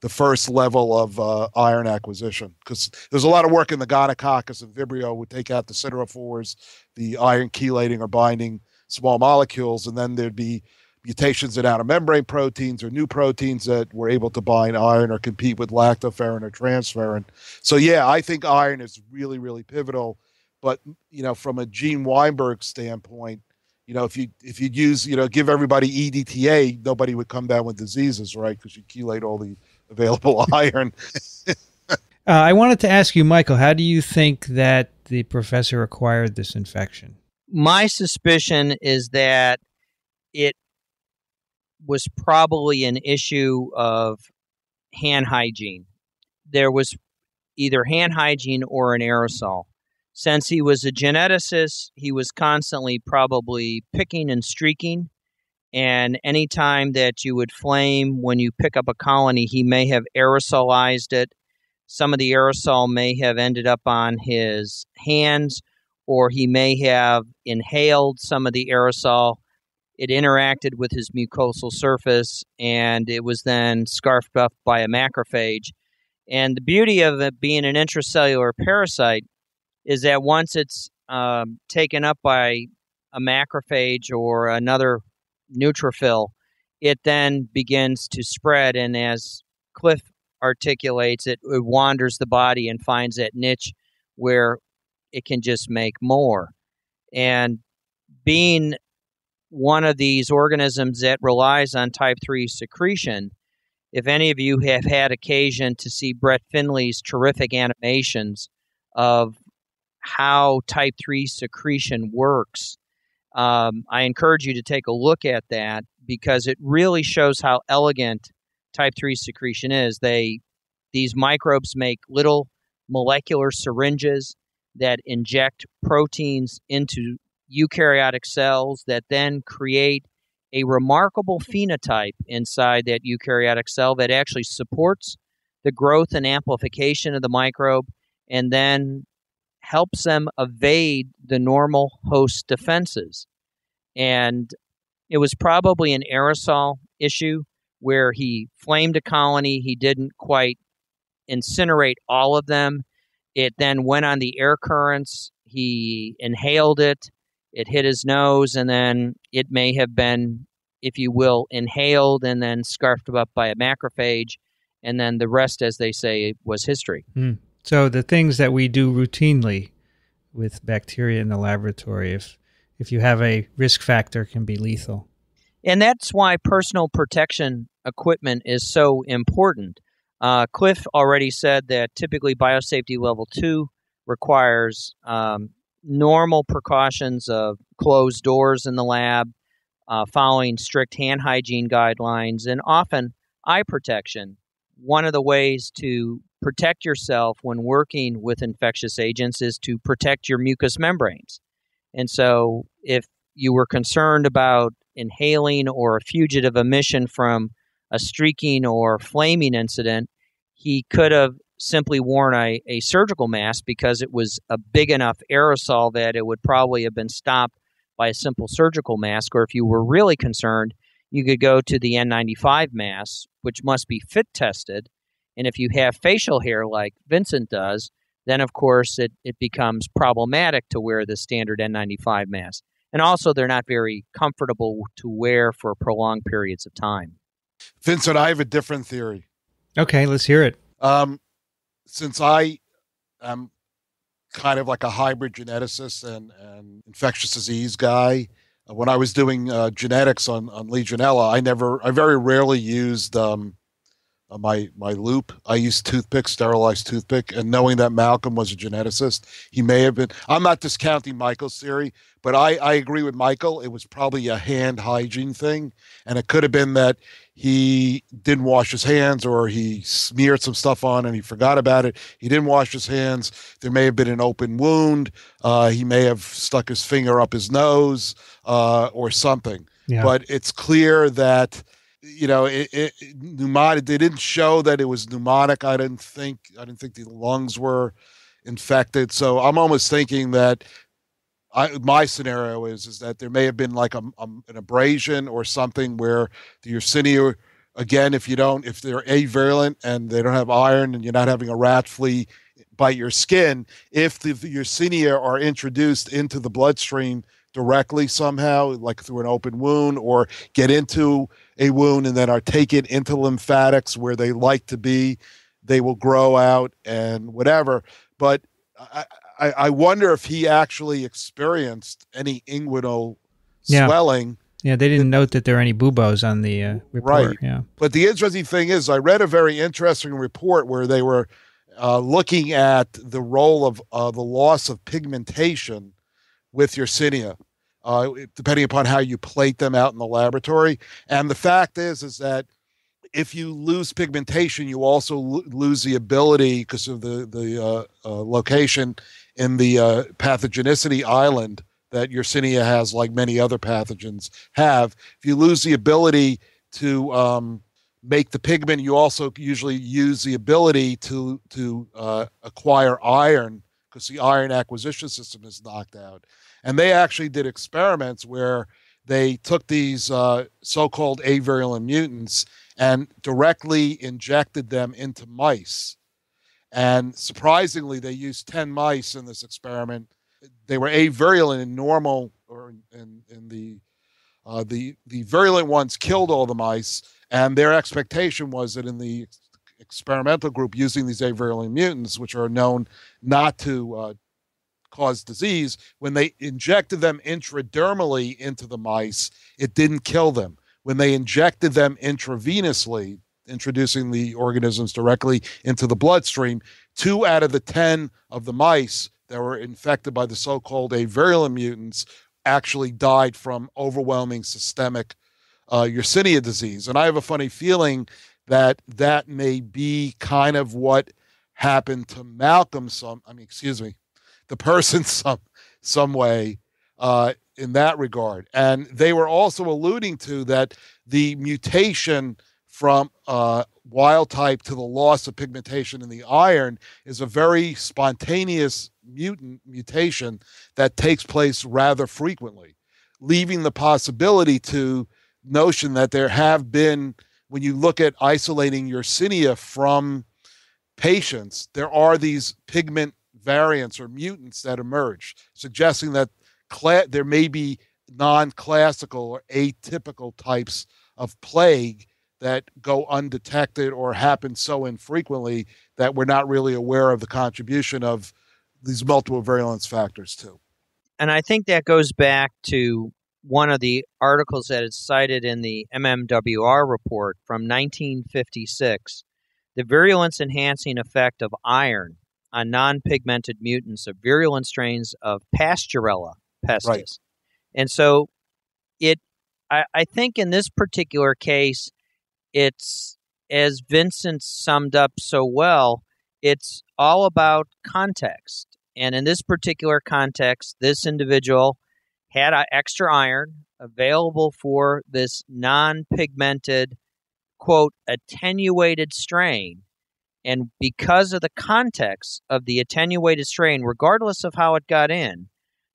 the first level of uh, iron acquisition because there's a lot of work in the gonococcus and vibrio would take out the siderophores the iron chelating or binding small molecules and then there'd be mutations in outer membrane proteins or new proteins that were able to bind iron or compete with lactoferrin or transferrin so yeah i think iron is really really pivotal but you know, from a Gene Weinberg standpoint, you know, if you if you use you know give everybody EDTA, nobody would come down with diseases, right? Because you chelate all the available iron. uh, I wanted to ask you, Michael, how do you think that the professor acquired this infection? My suspicion is that it was probably an issue of hand hygiene. There was either hand hygiene or an aerosol since he was a geneticist, he was constantly probably picking and streaking. And anytime that you would flame when you pick up a colony, he may have aerosolized it. Some of the aerosol may have ended up on his hands, or he may have inhaled some of the aerosol. It interacted with his mucosal surface, and it was then scarfed up by a macrophage. And the beauty of it being an intracellular parasite is that once it's um, taken up by a macrophage or another neutrophil, it then begins to spread. And as Cliff articulates, it, it wanders the body and finds that niche where it can just make more. And being one of these organisms that relies on type 3 secretion, if any of you have had occasion to see Brett Finley's terrific animations of how type 3 secretion works, um, I encourage you to take a look at that because it really shows how elegant type 3 secretion is. They these microbes make little molecular syringes that inject proteins into eukaryotic cells that then create a remarkable phenotype inside that eukaryotic cell that actually supports the growth and amplification of the microbe and then helps them evade the normal host defenses. And it was probably an aerosol issue where he flamed a colony. He didn't quite incinerate all of them. It then went on the air currents. He inhaled it. It hit his nose, and then it may have been, if you will, inhaled and then scarfed up by a macrophage. And then the rest, as they say, was history. Mm. So the things that we do routinely with bacteria in the laboratory, if if you have a risk factor, can be lethal. And that's why personal protection equipment is so important. Uh, Cliff already said that typically biosafety level two requires um, normal precautions of closed doors in the lab, uh, following strict hand hygiene guidelines, and often eye protection. One of the ways to protect yourself when working with infectious agents is to protect your mucous membranes. And so, if you were concerned about inhaling or a fugitive emission from a streaking or flaming incident, he could have simply worn a, a surgical mask because it was a big enough aerosol that it would probably have been stopped by a simple surgical mask. Or if you were really concerned, you could go to the N95 mask, which must be fit tested. And if you have facial hair like Vincent does, then of course it, it becomes problematic to wear the standard N95 mask. And also, they're not very comfortable to wear for prolonged periods of time. Vincent, I have a different theory. Okay, let's hear it. Um, since I am kind of like a hybrid geneticist and, and infectious disease guy, uh, when I was doing uh, genetics on, on Legionella, I never, I very rarely used um, uh, my my loupe. I used toothpick, sterilized toothpick, and knowing that Malcolm was a geneticist, he may have been. I'm not discounting Michael's theory, but I I agree with Michael. It was probably a hand hygiene thing, and it could have been that he didn't wash his hands or he smeared some stuff on and he forgot about it. He didn't wash his hands. There may have been an open wound. Uh, he may have stuck his finger up his nose uh, or something. Yeah. But it's clear that you know it, it, pneumatic. They didn't show that it was pneumotic. I didn't think. I didn't think the lungs were infected. So I'm almost thinking that I, my scenario is is that there may have been like a, a, an abrasion or something where the Yersinia, again, if you don't, if they're avirulent and they don't have iron and you're not having a rat flea bite your skin, if the, the Yersinia are introduced into the bloodstream directly somehow, like through an open wound, or get into a wound and then are taken into lymphatics where they like to be, they will grow out and whatever. But I, I, I wonder if he actually experienced any inguinal yeah. swelling. Yeah, they didn't note that there are any buboes on the uh, report. Right. Yeah. But the interesting thing is, I read a very interesting report where they were uh, looking at the role of uh, the loss of pigmentation with Yersinia, uh, depending upon how you plate them out in the laboratory. And the fact is, is that if you lose pigmentation, you also lose the ability because of the the uh, uh, location in the uh, pathogenicity island that Yersinia has, like many other pathogens have. If you lose the ability to um, make the pigment, you also usually use the ability to to uh, acquire iron because the iron acquisition system is knocked out. And they actually did experiments where they took these uh, so-called avirulent mutants and directly injected them into mice and surprisingly, they used 10 mice in this experiment. They were avirulent in normal, or in, in the, uh, the, the virulent ones killed all the mice. And their expectation was that in the experimental group using these avirulent mutants, which are known not to uh, cause disease, when they injected them intradermally into the mice, it didn't kill them. When they injected them intravenously, introducing the organisms directly into the bloodstream. Two out of the 10 of the mice that were infected by the so called avirulent mutants actually died from overwhelming systemic uh, Yersinia disease. And I have a funny feeling that that may be kind of what happened to Malcolm some I mean excuse me the person some some way uh, in that regard. And they were also alluding to that the mutation from uh, wild type to the loss of pigmentation in the iron is a very spontaneous mutant mutation that takes place rather frequently, leaving the possibility to notion that there have been, when you look at isolating Yersinia from patients, there are these pigment variants or mutants that emerge, suggesting that cla- there may be non-classical or atypical types of plague that go undetected or happen so infrequently that we're not really aware of the contribution of these multiple virulence factors too. And I think that goes back to one of the articles that is cited in the MMWR report from 1956 the virulence enhancing effect of iron on non pigmented mutants of virulent strains of Pasteurella pestis. Right. And so it I, I think in this particular case, it's as Vincent summed up so well, it's all about context. And in this particular context, this individual had extra iron available for this non pigmented, quote, attenuated strain. And because of the context of the attenuated strain, regardless of how it got in,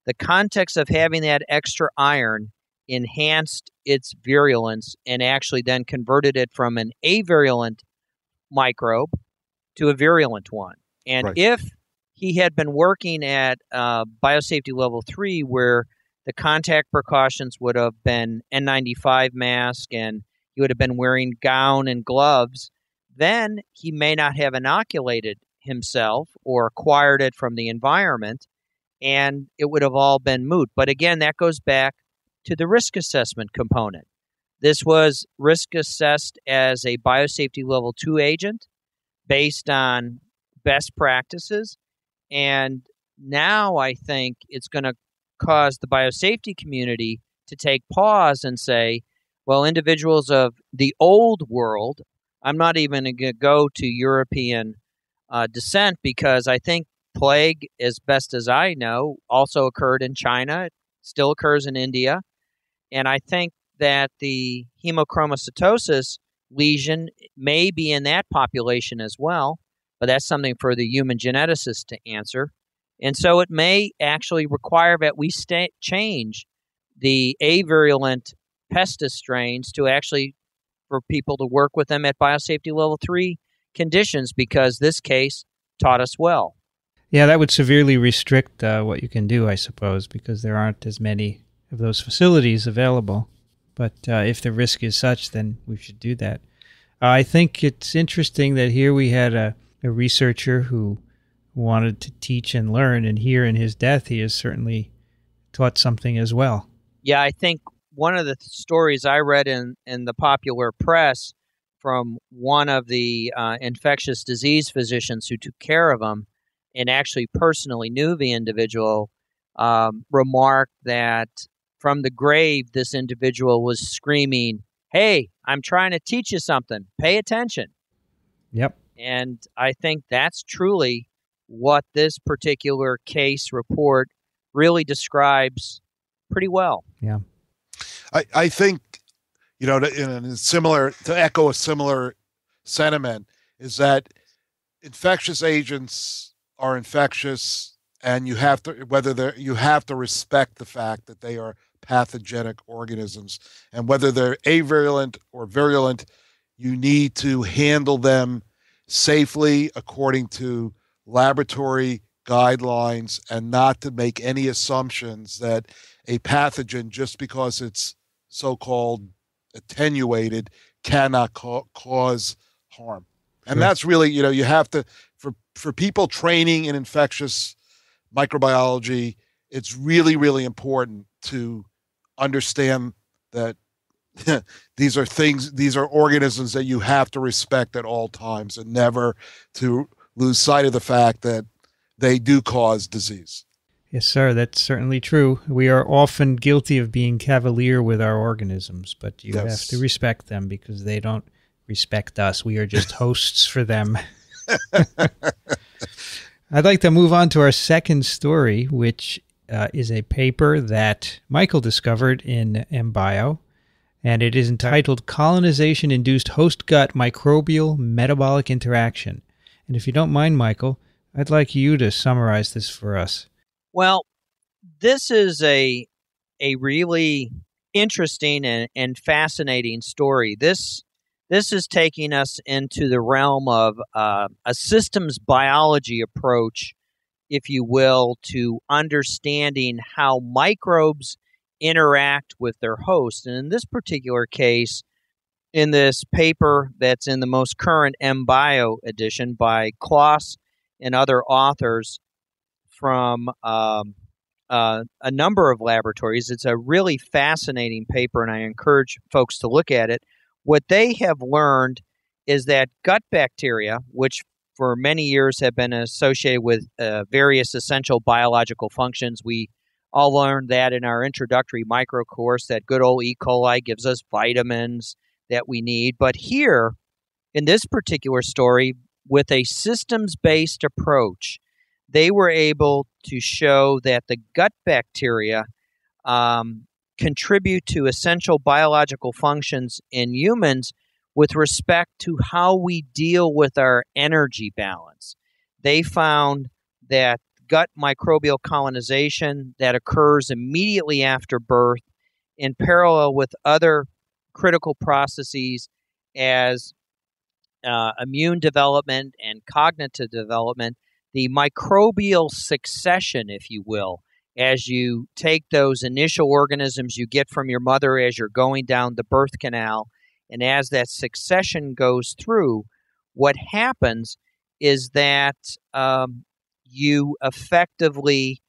the context of having that extra iron enhanced its virulence and actually then converted it from an avirulent microbe to a virulent one. And right. if he had been working at uh, biosafety level three, where the contact precautions would have been N95 mask and he would have been wearing gown and gloves, then he may not have inoculated himself or acquired it from the environment, and it would have all been moot. But again, that goes back to the risk assessment component. This was risk assessed as a biosafety level two agent based on best practices. And now I think it's going to cause the biosafety community to take pause and say, well, individuals of the old world, I'm not even going to go to European uh, descent because I think plague, as best as I know, also occurred in China, it still occurs in India. And I think that the hemochromatosis lesion may be in that population as well, but that's something for the human geneticist to answer. And so it may actually require that we sta- change the avirulent pestis strains to actually for people to work with them at biosafety level three conditions because this case taught us well. Yeah, that would severely restrict uh, what you can do, I suppose, because there aren't as many of those facilities available. But uh, if the risk is such, then we should do that. Uh, I think it's interesting that here we had a, a researcher who wanted to teach and learn, and here in his death, he has certainly taught something as well. Yeah, I think one of the stories I read in, in the popular press from one of the uh, infectious disease physicians who took care of him and actually personally knew the individual um, remarked that from the grave, this individual was screaming, Hey, I'm trying to teach you something. Pay attention. Yep. And I think that's truly what this particular case report really describes pretty well. Yeah. I, I think, you know, in a similar, to echo a similar sentiment, is that infectious agents are infectious and you have to whether they're you have to respect the fact that they are pathogenic organisms. And whether they're avirulent or virulent you need to handle them safely according to laboratory guidelines and not to make any assumptions that a pathogen just because it's so-called attenuated cannot ca- cause harm and sure. that's really you know you have to for for people training in infectious microbiology, it's really really important to understand that these are things these are organisms that you have to respect at all times and never to lose sight of the fact that they do cause disease. Yes, sir, that's certainly true. We are often guilty of being cavalier with our organisms, but you yes. have to respect them because they don't respect us. We are just hosts for them. I'd like to move on to our second story, which uh, is a paper that Michael discovered in MBio, and it is entitled Colonization Induced Host Gut Microbial Metabolic Interaction. And if you don't mind, Michael, I'd like you to summarize this for us. Well, this is a a really interesting and, and fascinating story. This this is taking us into the realm of uh, a systems biology approach, if you will, to understanding how microbes interact with their host. And in this particular case, in this paper that's in the most current MBio edition by Kloss and other authors from um, uh, a number of laboratories, it's a really fascinating paper, and I encourage folks to look at it. What they have learned is that gut bacteria, which for many years have been associated with uh, various essential biological functions, we all learned that in our introductory micro course that good old E. coli gives us vitamins that we need. But here, in this particular story, with a systems based approach, they were able to show that the gut bacteria um, contribute to essential biological functions in humans with respect to how we deal with our energy balance. They found that gut microbial colonization that occurs immediately after birth, in parallel with other critical processes as uh, immune development and cognitive development, the microbial succession, if you will, as you take those initial organisms you get from your mother as you're going down the birth canal, and as that succession goes through, what happens is that um, you effectively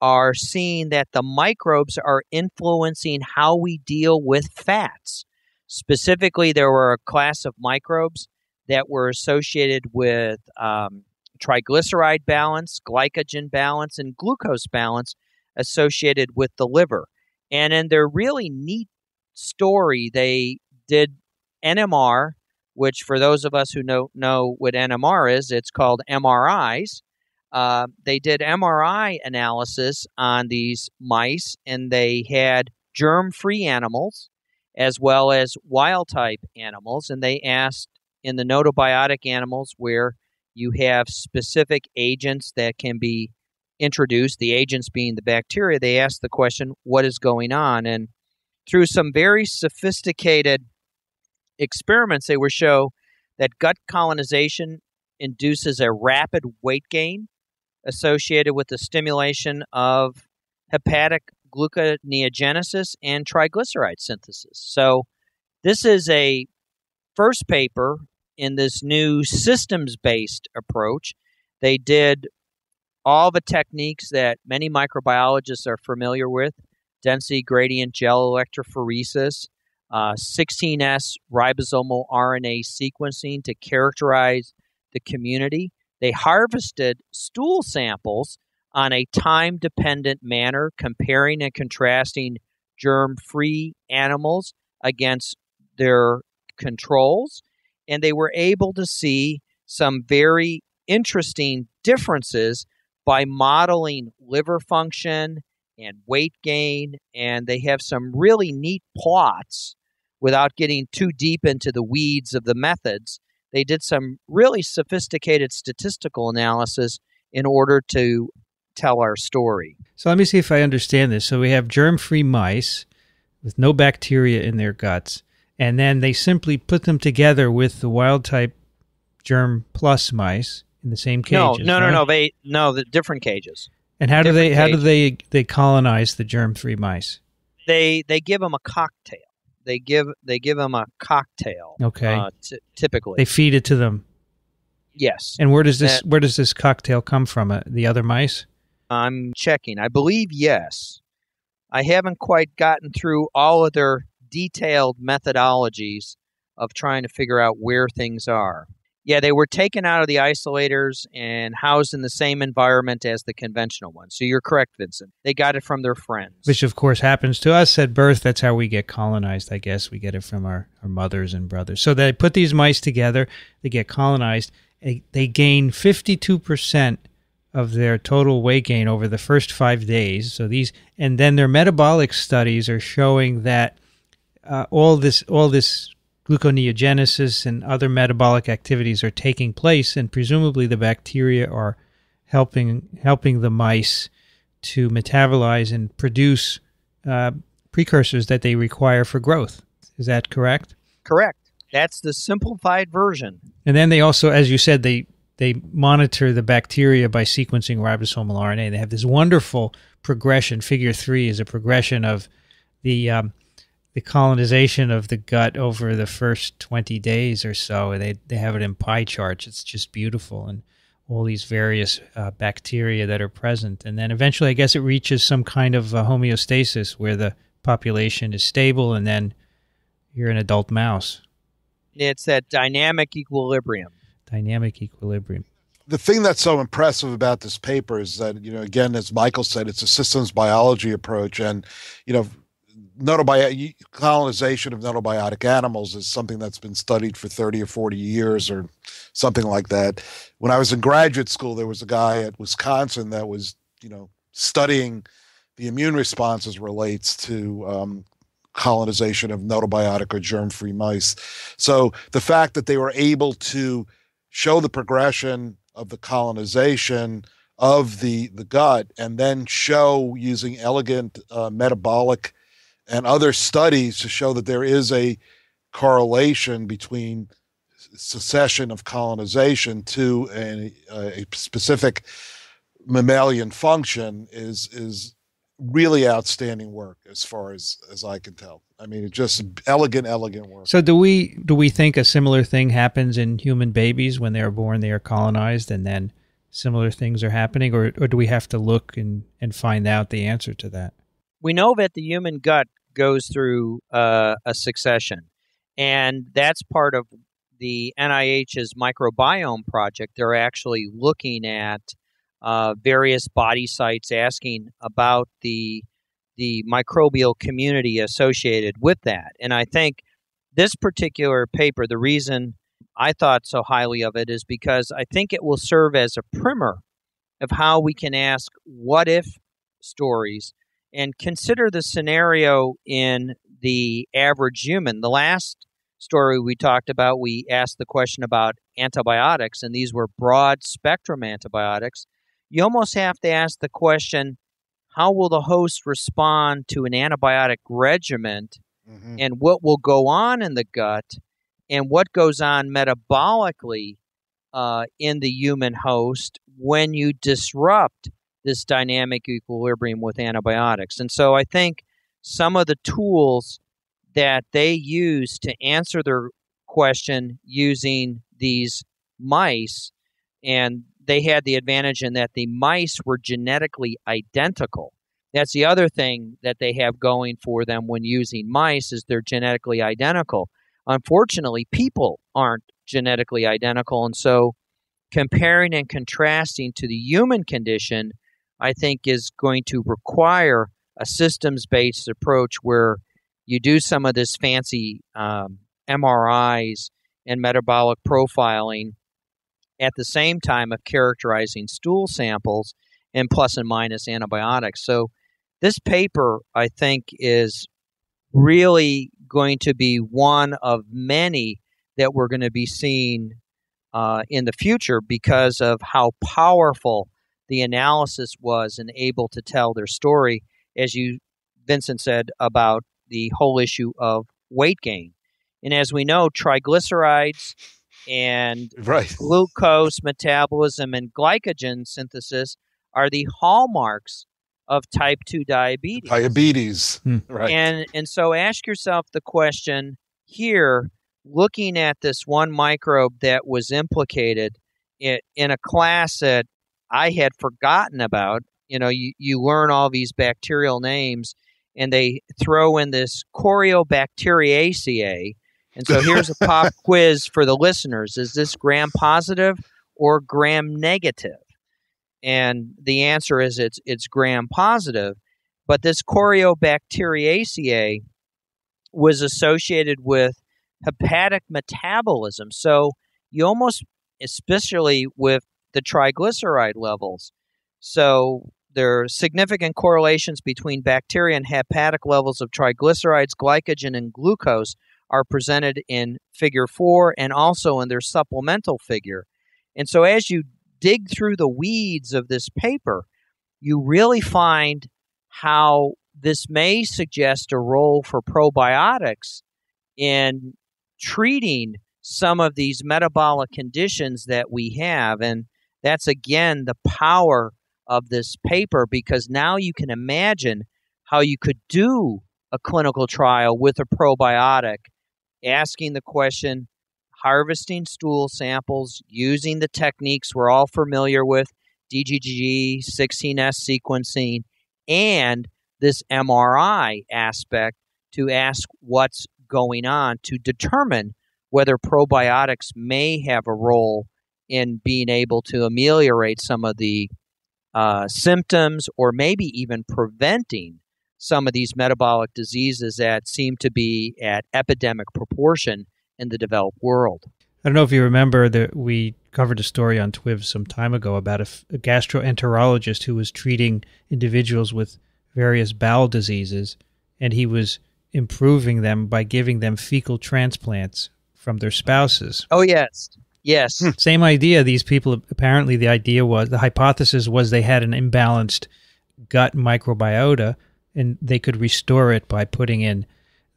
are seeing that the microbes are influencing how we deal with fats. Specifically, there were a class of microbes that were associated with um, triglyceride balance, glycogen balance, and glucose balance associated with the liver. And in their really neat story, they did NMR, which for those of us who know know what NMR is, it's called MRIs. Uh, they did MRI analysis on these mice, and they had germ-free animals as well as wild-type animals, and they asked in the notobiotic animals where you have specific agents that can be introduced, the agents being the bacteria, they ask the question, what is going on? And through some very sophisticated experiments, they were show that gut colonization induces a rapid weight gain associated with the stimulation of hepatic gluconeogenesis and triglyceride synthesis. So, this is a first paper in this new systems based approach. They did all the techniques that many microbiologists are familiar with density gradient gel electrophoresis, uh, 16S ribosomal RNA sequencing to characterize the community. They harvested stool samples on a time dependent manner, comparing and contrasting germ free animals against their controls. And they were able to see some very interesting differences by modeling liver function and weight gain. And they have some really neat plots without getting too deep into the weeds of the methods. They did some really sophisticated statistical analysis in order to tell our story. So let me see if I understand this. So we have germ free mice with no bacteria in their guts, and then they simply put them together with the wild type germ plus mice in the same cages. No, no, right? no, no. They no the different cages. And how do they different how do they they colonize the germ free mice? They they give them a cocktail. They give they give them a cocktail. Okay. Uh, t- typically, They feed it to them. yes. And where does this That- where does this cocktail come from? Uh, the other mice? I'm checking. I believe yes. I haven't quite gotten through all of their detailed methodologies of trying to figure out where things are. Yeah, they were taken out of the isolators and housed in the same environment as the conventional ones. So you're correct, Vincent. They got it from their friends. Which of course happens to us at birth. That's how we get colonized, I guess. We get it from our, our mothers and brothers. So they put these mice together, they get colonized, they, they gain 52% of their total weight gain over the first five days. So these, and then their metabolic studies are showing that uh, all this, all this gluconeogenesis and other metabolic activities are taking place, and presumably the bacteria are helping helping the mice to metabolize and produce uh, precursors that they require for growth. Is that correct? correct. That's the simplified version. And then they also, as you said, they they monitor the bacteria by sequencing ribosomal RNA. They have this wonderful progression. Figure three is a progression of the um, the colonization of the gut over the first twenty days or so. They they have it in pie charts. It's just beautiful and all these various uh, bacteria that are present. And then eventually, I guess it reaches some kind of uh, homeostasis where the population is stable, and then you're an adult mouse. It's that dynamic equilibrium. Dynamic equilibrium. the thing that's so impressive about this paper is that you know again as michael said it's a systems biology approach and you know notobi- colonization of notobiotic animals is something that's been studied for 30 or 40 years or something like that. When i was in graduate school there was a guy at wisconsin that was you know studying the immune response as relates to um, colonization of notobiotic or germ-free mice. So the fact that they were able to show the progression of the colonization of the the gut and then show using elegant uh, metabolic and other studies to show that there is a correlation between secession of colonization to a, a specific mammalian function is is really outstanding work as far as as I can tell. I mean, it's just elegant, elegant work. So, do we do we think a similar thing happens in human babies when they are born? They are colonized, and then similar things are happening, or or do we have to look and and find out the answer to that? We know that the human gut goes through uh, a succession, and that's part of the NIH's microbiome project. They're actually looking at uh, various body sites, asking about the the microbial community associated with that. And I think this particular paper, the reason I thought so highly of it is because I think it will serve as a primer of how we can ask what if stories and consider the scenario in the average human. The last story we talked about, we asked the question about antibiotics, and these were broad spectrum antibiotics. You almost have to ask the question how will the host respond to an antibiotic regimen mm-hmm. and what will go on in the gut and what goes on metabolically uh, in the human host when you disrupt this dynamic equilibrium with antibiotics. And so I think some of the tools that they use to answer their question using these mice and they had the advantage in that the mice were genetically identical. That's the other thing that they have going for them when using mice is they're genetically identical. Unfortunately, people aren't genetically identical and so comparing and contrasting to the human condition I think is going to require a systems-based approach where you do some of this fancy um, MRIs and metabolic profiling at the same time of characterizing stool samples and plus and minus antibiotics. So this paper, I think, is really going to be one of many that we're going to be seeing uh, in the future because of how powerful the analysis was and able to tell their story, as you, Vincent said, about the whole issue of weight gain. And as we know, triglycerides and right. glucose metabolism and glycogen synthesis are the hallmarks of type 2 diabetes. Diabetes. Hmm. Right. And and so ask yourself the question here looking at this one microbe that was implicated in, in a class that I had forgotten about. You know, you, you learn all these bacterial names and they throw in this Corynebacteriaceae and so here's a pop quiz for the listeners. Is this gram positive or gram negative? And the answer is it's it's gram positive. But this Corynebacteriaceae was associated with hepatic metabolism. So you almost especially with the triglyceride levels. So there are significant correlations between bacteria and hepatic levels of triglycerides, glycogen, and glucose are presented in figure four and also in their supplemental figure. And so as you dig through the weeds of this paper, you really find how this may suggest a role for probiotics in treating some of these metabolic conditions that we have. And that's again the power of this paper because now you can imagine how you could do a clinical trial with a probiotic asking the question, harvesting stool samples, using the techniques we're all familiar with DGG, 16S sequencing, and this MRI aspect to ask what's going on to determine whether probiotics may have a role in being able to ameliorate some of the uh, symptoms or maybe even preventing some of these metabolic diseases that seem to be at epidemic proportion in the developed world. I don't know if you remember that we covered a story on TWIV some time ago about a, a gastroenterologist who was treating individuals with various bowel diseases, and he was improving them by giving them fecal transplants from their spouses. Oh, yes. Yes. Hmm. Same idea. These people, apparently, the idea was the hypothesis was they had an imbalanced gut microbiota and they could restore it by putting in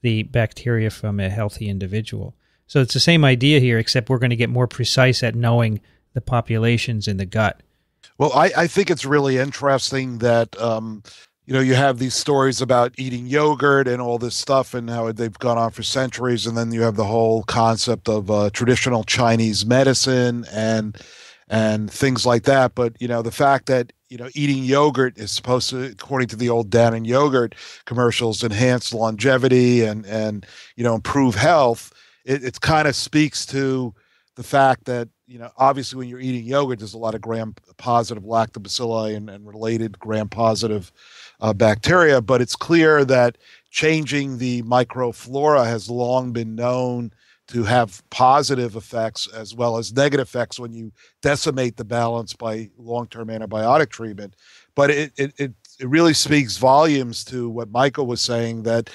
the bacteria from a healthy individual. So it's the same idea here, except we're going to get more precise at knowing the populations in the gut. Well, I, I think it's really interesting that um, you know you have these stories about eating yogurt and all this stuff and how they've gone on for centuries, and then you have the whole concept of uh, traditional Chinese medicine and and things like that. But you know the fact that you know eating yogurt is supposed to, according to the old Dan and yogurt commercials, enhance longevity and and you know improve health. It, it kind of speaks to the fact that you know obviously when you're eating yogurt, there's a lot of gram positive lactobacilli and, and related gram positive uh, bacteria, but it's clear that changing the microflora has long been known to have positive effects as well as negative effects when you decimate the balance by long-term antibiotic treatment. But it it it, it really speaks volumes to what Michael was saying that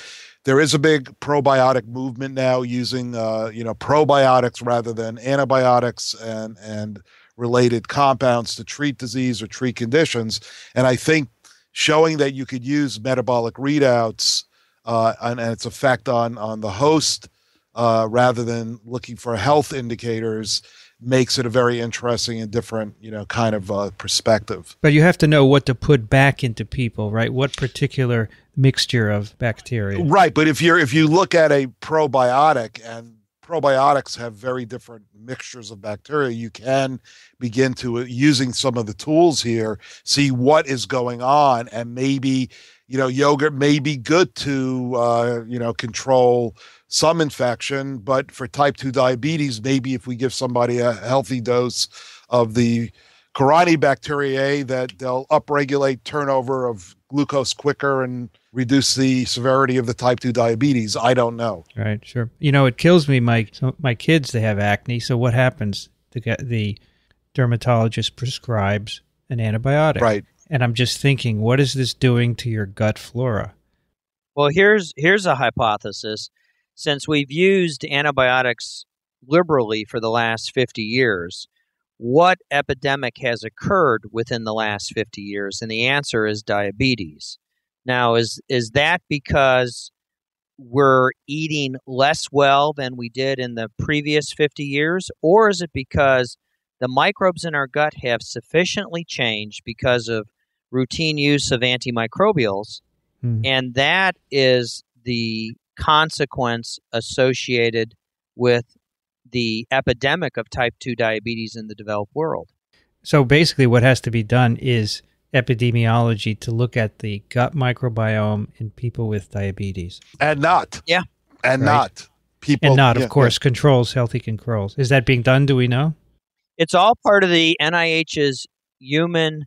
there is a big probiotic movement now using uh, you know probiotics rather than antibiotics and and related compounds to treat disease or treat conditions. And I think showing that you could use metabolic readouts uh, and, and, its effect on on the host uh, rather than looking for health indicators makes it a very interesting and different you know kind of uh, perspective. But you have to know what to put back into people right? What particular mixture of bacteria. Right but if you're if you look at a probiotic and probiotics have very different mixtures of bacteria. You can begin to uh, using some of the tools here see what is going on and maybe you know yogurt may be good to uh, you know control some infection but for type 2 diabetes maybe if we give somebody a healthy dose of the Corynebacteriaceae that they'll upregulate turnover of glucose quicker and reduce the severity of the type 2 diabetes. I don't know. Right, sure. You know, it kills me. My so my kids they have acne. So what happens? The the dermatologist prescribes an antibiotic. Right. And I'm just thinking, what is this doing to your gut flora? Well, here's here's a hypothesis. Since we've used antibiotics liberally for the last 50 years, what epidemic has occurred within the last 50 years? And the answer is diabetes. Now, is, is that because we're eating less well than we did in the previous 50 years? Or is it because the microbes in our gut have sufficiently changed because of routine use of antimicrobials? Mm-hmm. And that is the consequence associated with the epidemic of type 2 diabetes in the developed world. So basically, what has to be done is epidemiology to look at the gut microbiome in people with diabetes. And not. Yeah. And right? not. People. And not, of yeah, course, yeah. controls, healthy controls. Is that being done? Do we know? It's all part of the NIH's human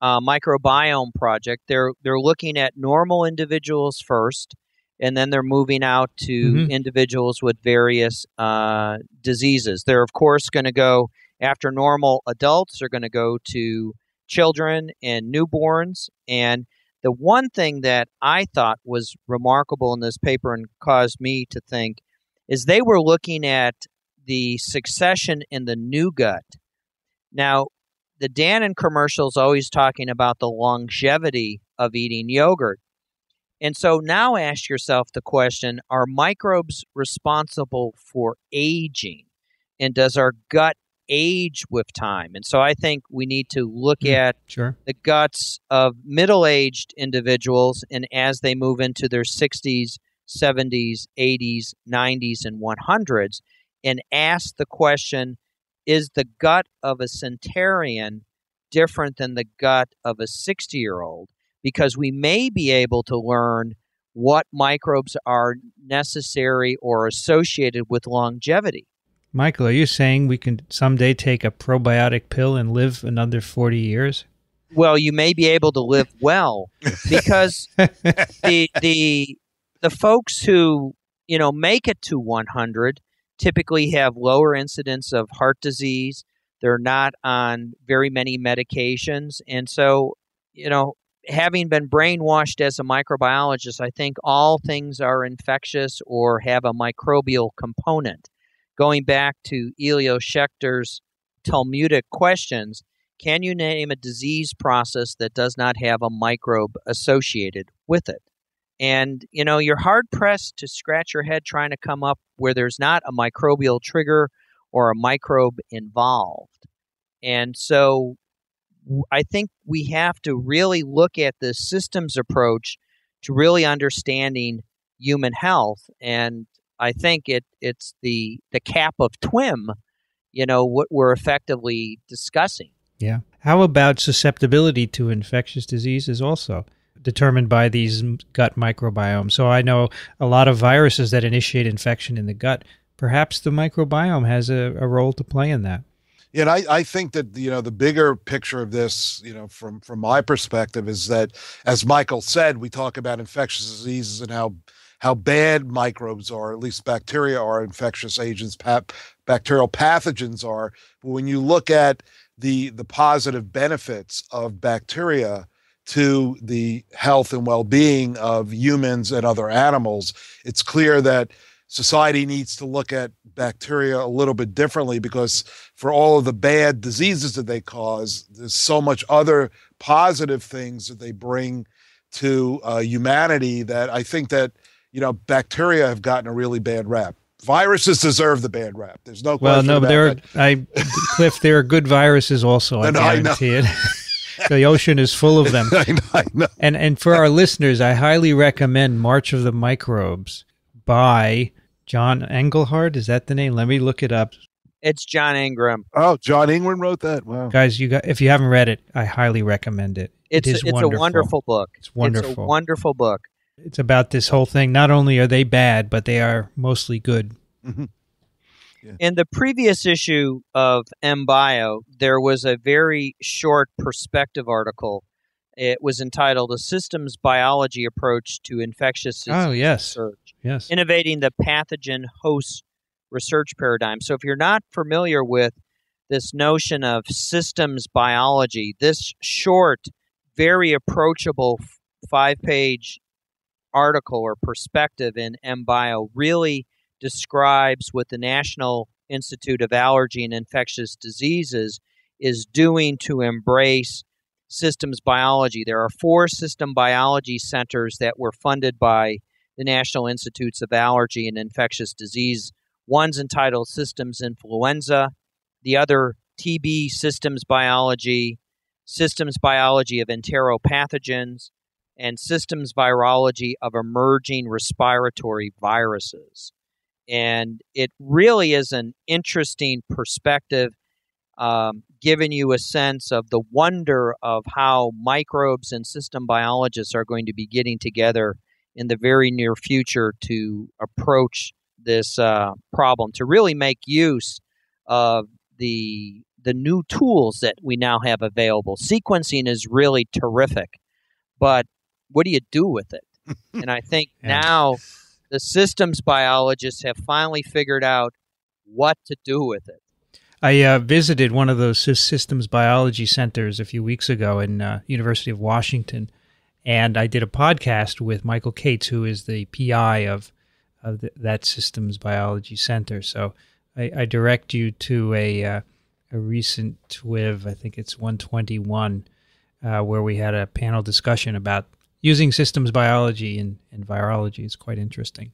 uh, microbiome project. They're they're looking at normal individuals first, and then they're moving out to mm-hmm. individuals with various uh, diseases. They're of course going to go after normal adults. They're going to go to children and newborns. And the one thing that I thought was remarkable in this paper and caused me to think is they were looking at the succession in the new gut. Now, the Dannon commercials always talking about the longevity of eating yogurt. And so now ask yourself the question are microbes responsible for aging? And does our gut age with time? And so I think we need to look mm, at sure. the guts of middle aged individuals and as they move into their 60s, 70s, 80s, 90s, and 100s and ask the question is the gut of a centenarian different than the gut of a 60 year old? Because we may be able to learn what microbes are necessary or associated with longevity. Michael, are you saying we can someday take a probiotic pill and live another 40 years? Well, you may be able to live well because the the the folks who, you know, make it to 100 typically have lower incidence of heart disease. They're not on very many medications. And so, you know, having been brainwashed as a microbiologist, I think all things are infectious or have a microbial component. Going back to Elio Schaechter's Talmudic questions, can you name a disease process that does not have a microbe associated with it? And, you know, you're hard pressed to scratch your head trying to come up where there's not a microbial trigger or a microbe involved. And so I think we have to really look at the systems approach to really understanding human health. And I think it it's the the cap of TWIM, you know, what we're effectively discussing. Yeah. How about susceptibility to infectious diseases also? determined by these gut microbiomes. So I know a lot of viruses that initiate infection in the gut. Perhaps the microbiome has a, a role to play in that. And I, I think that you know the bigger picture of this, you know, from from my perspective, is that as Michael said, we talk about infectious diseases and how how bad microbes are, at least bacteria are infectious agents, pap, bacterial pathogens are. But when you look at the the positive benefits of bacteria, to the health and well-being of humans and other animals it's clear that society needs to look at bacteria a little bit differently because for all of the bad diseases that they cause there's so much other positive things that they bring to uh, humanity that i think that you know bacteria have gotten a really bad rap viruses deserve the bad rap. There's no question. well, no, but there are, I, Cliff, there are good viruses also. I guarantee I it. the ocean is full of them. I know, I know. And and for our listeners, I highly recommend March of the Microbes by John Engelhard. Is that the name? Let me look it up. It's John Ingraham. Oh, John Ingraham wrote that. Wow, guys, you got if you haven't read it, I highly recommend it. It's it is a, it's wonderful. a wonderful book. It's wonderful. It's a wonderful book. It's about this whole thing. Not only are they bad, but they are mostly good. Mm-hmm. Yeah. In the previous issue of MBio, there was a very short perspective article. It was entitled "A Systems Biology Approach to Infectious Disease oh, yes. Research: Yes, Innovating the Pathogen Host Research Paradigm." So, if you're not familiar with this notion of systems biology, this short, very approachable five-page article or perspective in MBio really describes what the National Institute of Allergy and Infectious Diseases is doing to embrace systems biology. There are four system biology centers that were funded by the National Institutes of Allergy and Infectious Disease. One's entitled Systems Influenza, the other TB Systems Biology, Systems Biology of Enteropathogens, and Systems Virology of Emerging Respiratory Viruses and it really is an interesting perspective, um, giving you a sense of the wonder of how microbes and system biologists are going to be getting together in the very near future to approach this uh, problem, to really make use of the the new tools that we now have available. Sequencing is really terrific, but what do you do with it? and I think yeah. now the systems biologists have finally figured out what to do with it. I uh, visited one of those systems biology centers a few weeks ago in uh, University of Washington, and I did a podcast with Michael Katze, who is the PI of, of the, that systems biology center. So I, I direct you to a uh, a recent TWIV, I think it's 121, uh, where we had a panel discussion about using systems biology and, and virology is quite interesting.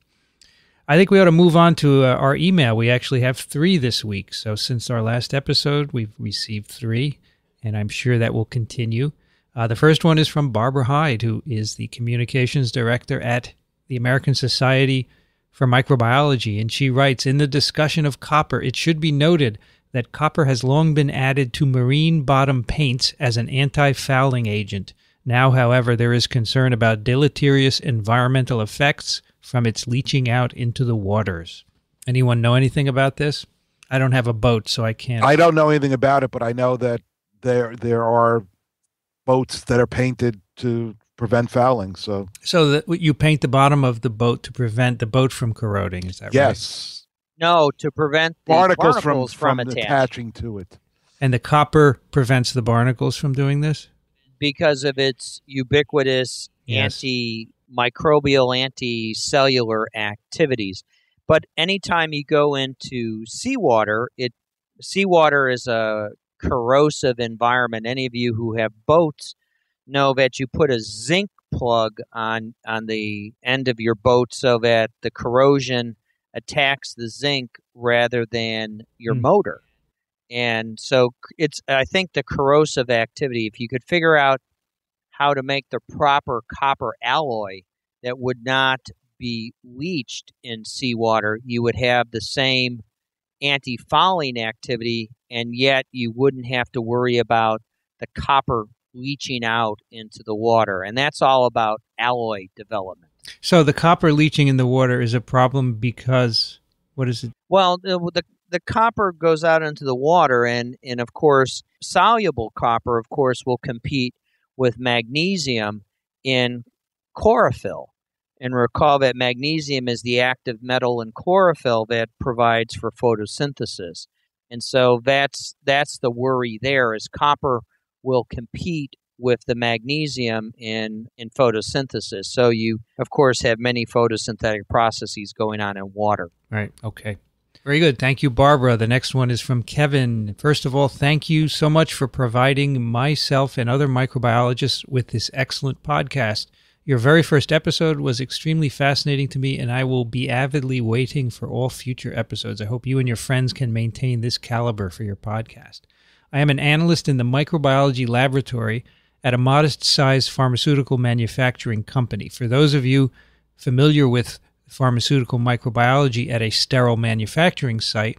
I think we ought to move on to uh, our email. We actually have three this week. So, since our last episode, we've received three, and I'm sure that will continue. Uh, the first one is from Barbara Hyde, who is the communications director at the American Society for Microbiology. And she writes In the discussion of copper, it should be noted that copper has long been added to marine bottom paints as an anti fouling agent. Now, however, there is concern about deleterious environmental effects from its leaching out into the waters. Anyone know anything about this? I don't have a boat, so I can't. I don't know anything about it, but I know that there there are boats that are painted to prevent fouling. So, so that you paint the bottom of the boat to prevent the boat from corroding. Is that yes. right? No, to prevent the barnacles, barnacles from, from, from attaching. attaching to it. And the copper prevents the barnacles from doing this. because of its ubiquitous Yes. antimicrobial, anti-cellular activities. But anytime you go into seawater, it seawater is a corrosive environment. Any of you who have boats know that you put a zinc plug on on the end of your boat so that the corrosion attacks the zinc rather than your Hmm. motor. And so it's I think the corrosive activity if you could figure out how to make the proper copper alloy that would not be leached in seawater, you would have the same anti-fouling activity and yet you wouldn't have to worry about the copper leaching out into the water. And that's all about alloy development. So the copper leaching in the water is a problem because what is it? Well, the, the the copper goes out into the water, and and of course, soluble copper, of course, will compete with magnesium in chlorophyll. And recall that magnesium is the active metal in chlorophyll that provides for photosynthesis. And so that's that's the worry there is copper will compete with the magnesium in in photosynthesis. So you of course have many photosynthetic processes going on in water. Right. Okay. Very good. Thank you, Barbara. The next one is from Kevin. First of all, thank you so much for providing myself and other microbiologists with this excellent podcast. Your very first episode was extremely fascinating to me, and I will be avidly waiting for all future episodes. I hope you and your friends can maintain this caliber for your podcast. I am an analyst in the microbiology laboratory at a modest sized pharmaceutical manufacturing company. For those of you familiar with pharmaceutical microbiology at a sterile manufacturing site,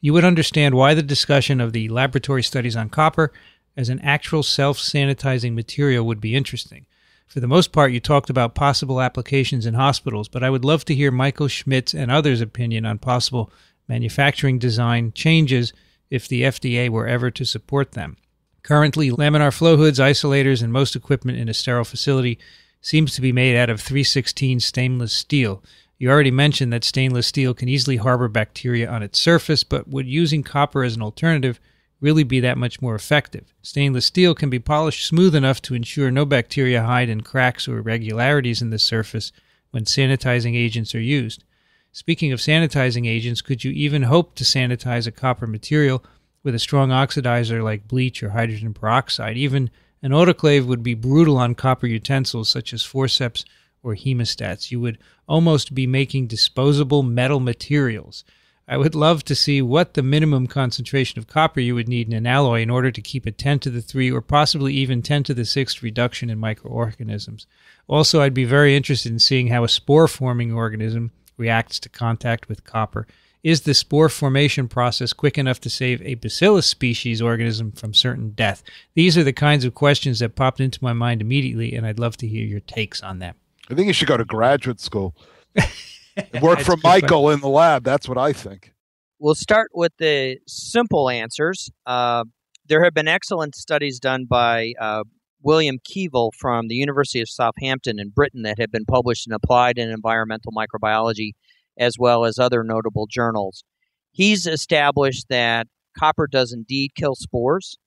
you would understand why the discussion of the laboratory studies on copper as an actual self sanitizing material would be interesting. For the most part, you talked about possible applications in hospitals, but I would love to hear Michael Schmidt's and others' opinion on possible manufacturing design changes if the FDA were ever to support them. Currently, laminar flow hoods, isolators, and most equipment in a sterile facility seems to be made out of 316 stainless steel. You already mentioned that stainless steel can easily harbor bacteria on its surface, but would using copper as an alternative really be that much more effective? Stainless steel can be polished smooth enough to ensure no bacteria hide in cracks or irregularities in the surface when sanitizing agents are used. Speaking of sanitizing agents, could you even hope to sanitize a copper material with a strong oxidizer like bleach or hydrogen peroxide? Even an autoclave would be brutal on copper utensils such as forceps or hemostats. You would almost be making disposable metal materials. I would love to see what the minimum concentration of copper you would need in an alloy in order to keep a 10 to the 3 or possibly even 10 to the 6th reduction in microorganisms. Also, I'd be very interested in seeing how a spore forming organism reacts to contact with copper. Is the spore formation process quick enough to save a bacillus species organism from certain death? These are the kinds of questions that popped into my mind immediately, and I'd love to hear your takes on them. I think you should go to graduate school. Work That's for a good. Michael in the lab. That's what I think. We'll start with the simple answers. Uh, there have been excellent studies done by uh, William Keevil from the University of Southampton in Britain that have been published in Applied and Environmental Microbiology, as well as other notable journals. He's established that copper does indeed kill spores.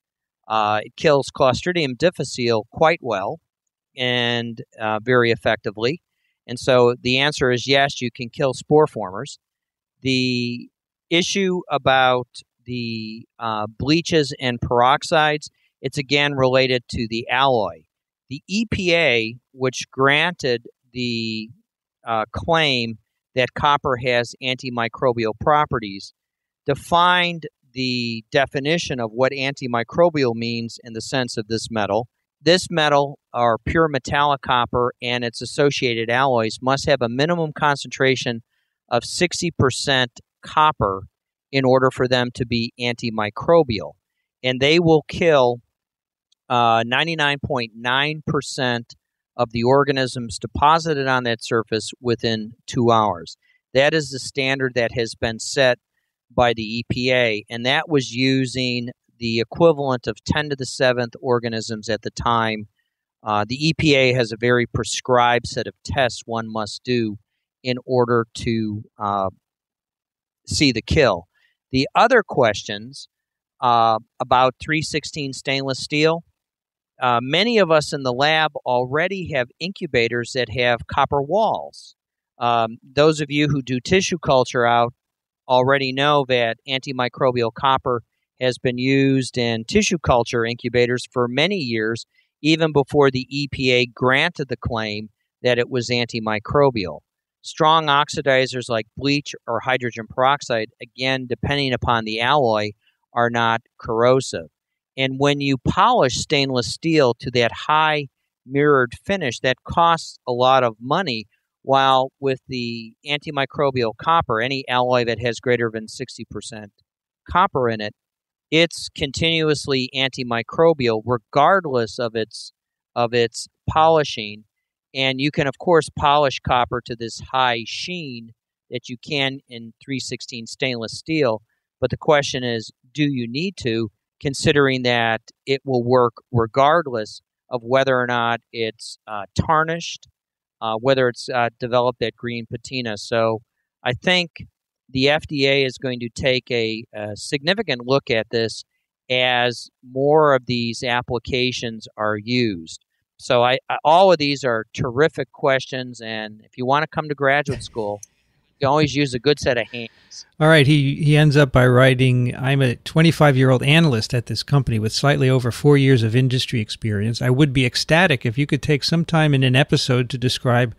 Uh, it kills Clostridium difficile quite well and uh, very effectively. And so the answer is yes, you can kill spore formers. The issue about the uh, bleaches and peroxides, it's again related to the alloy. The EPA, which granted the uh, claim that copper has antimicrobial properties, defined the definition of what antimicrobial means in the sense of this metal. This metal, or pure metallic copper, and its associated alloys must have a minimum concentration of 60% copper in order for them to be antimicrobial. And they will kill uh, 99.9% of the organisms deposited on that surface within two hours. That is the standard that has been set by the EPA, and that was using the equivalent of 10 to the seventh organisms at the time. Uh, the EPA has a very prescribed set of tests one must do in order to uh, see the kill. The other questions uh, about 316 stainless steel, uh, many of us in the lab already have incubators that have copper walls. Um, those of you who do tissue culture out already know that antimicrobial copper has been used in tissue culture incubators for many years, even before the EPA granted the claim that it was antimicrobial. Strong oxidizers like bleach or hydrogen peroxide, again, depending upon the alloy, are not corrosive. And when you polish stainless steel to that high mirrored finish, that costs a lot of money. While with the antimicrobial copper, any alloy that has greater than 60% copper in it, it's continuously antimicrobial regardless of its of its polishing and you can, of course, polish copper to this high sheen that you can in 316 stainless steel. But the question is, do you need to, considering that it will work regardless of whether or not it's uh, tarnished, uh, whether it's uh, developed that green patina? So I think the FDA is going to take a, a significant look at this as more of these applications are used. So I, I, all of these are terrific questions, and if you want to come to graduate school, you always use a good set of hands. All right, he he ends up by writing, "I'm a 25 year old analyst at this company with slightly over four years of industry experience. I would be ecstatic if you could take some time in an episode to describe."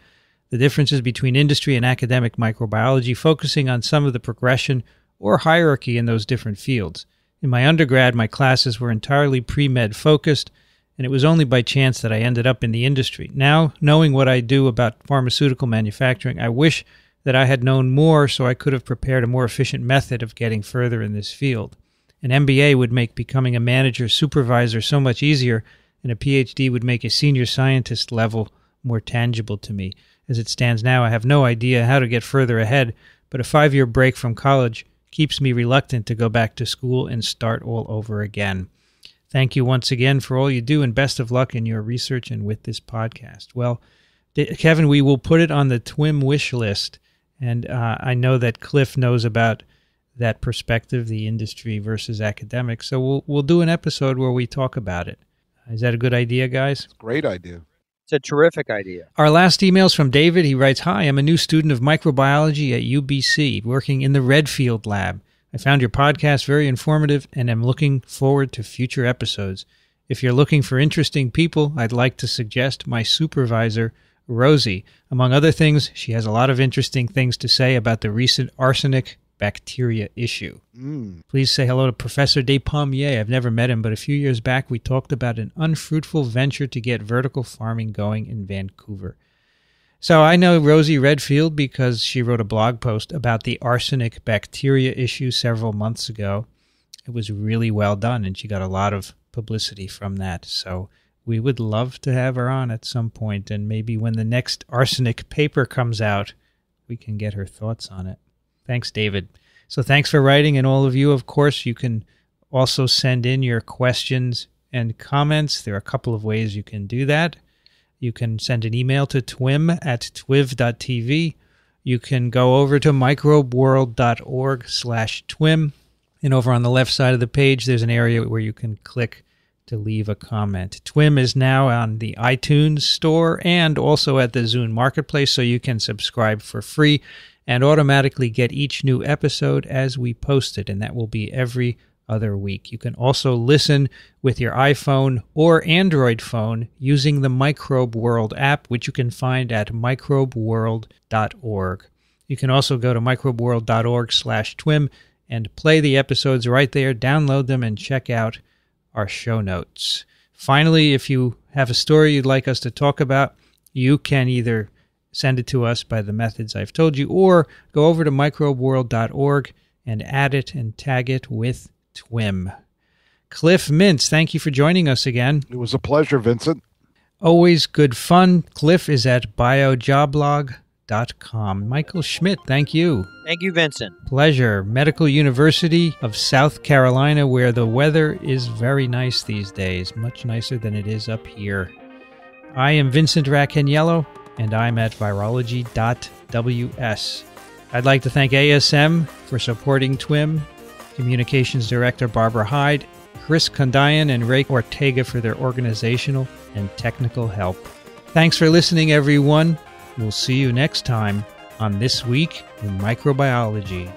The differences between industry and academic microbiology, focusing on some of the progression or hierarchy in those different fields. In my undergrad, my classes were entirely pre med focused, and it was only by chance that I ended up in the industry. Now, knowing what I do about pharmaceutical manufacturing, I wish that I had known more so I could have prepared a more efficient method of getting further in this field. An MBA would make becoming a manager supervisor so much easier, and a PhD would make a senior scientist level more tangible to me. As it stands now, I have no idea how to get further ahead, but a five year break from college keeps me reluctant to go back to school and start all over again. Thank you once again for all you do and best of luck in your research and with this podcast. Well, Kevin, we will put it on the TWIM wish list. And uh, I know that Cliff knows about that perspective, the industry versus academic. So we'll, we'll do an episode where we talk about it. Is that a good idea, guys? Great idea. It's a terrific idea. Our last email is from David. He writes Hi, I'm a new student of microbiology at UBC, working in the Redfield lab. I found your podcast very informative and am looking forward to future episodes. If you're looking for interesting people, I'd like to suggest my supervisor, Rosie. Among other things, she has a lot of interesting things to say about the recent arsenic bacteria issue. Mm. Please say hello to Professor Despommier. I've never met him, but a few years back we talked about an unfruitful venture to get vertical farming going in Vancouver. So I know Rosie Redfield because she wrote a blog post about the arsenic bacteria issue several months ago. It was really well done, and she got a lot of publicity from that. So we would love to have her on at some point, and maybe when the next arsenic paper comes out, we can get her thoughts on it. Thanks, David. So thanks for writing, and all of you, of course, you can also send in your questions and comments. There are a couple of ways you can do that. You can send an email to twim at twiv.tv. You can go over to microbeworld.org slash twim. And over on the left side of the page, there's an area where you can click to leave a comment. TWIM is now on the iTunes store and also at the Zune Marketplace, so you can subscribe for free and automatically get each new episode as we post it. And that will be every other week. You can also listen with your iPhone or Android phone using the Microbe World app, which you can find at microbeworld.org. You can also go to microbeworld.org slash twim and play the episodes right there, download them, and check out our show notes. Finally, if you have a story you'd like us to talk about, you can either send it to us by the methods I've told you or go over to microbeworld.org and add it and tag it with TWIM. Cliff Mintz, thank you for joining us again. It was a pleasure, Vincent. Always good fun. Cliff is at biojoblog com. Michael Schmidt, thank you. Thank you, Vincent. Pleasure. Medical University of South Carolina, where the weather is very nice these days, much nicer than it is up here. I am Vincent Racaniello, and I'm at virology.ws. I'd like to thank ASM for supporting TWIM, Communications Director Barbara Hyde, Chris Condayan, and Ray Ortega for their organizational and technical help. Thanks for listening, everyone. We'll see you next time on This Week in Microbiology.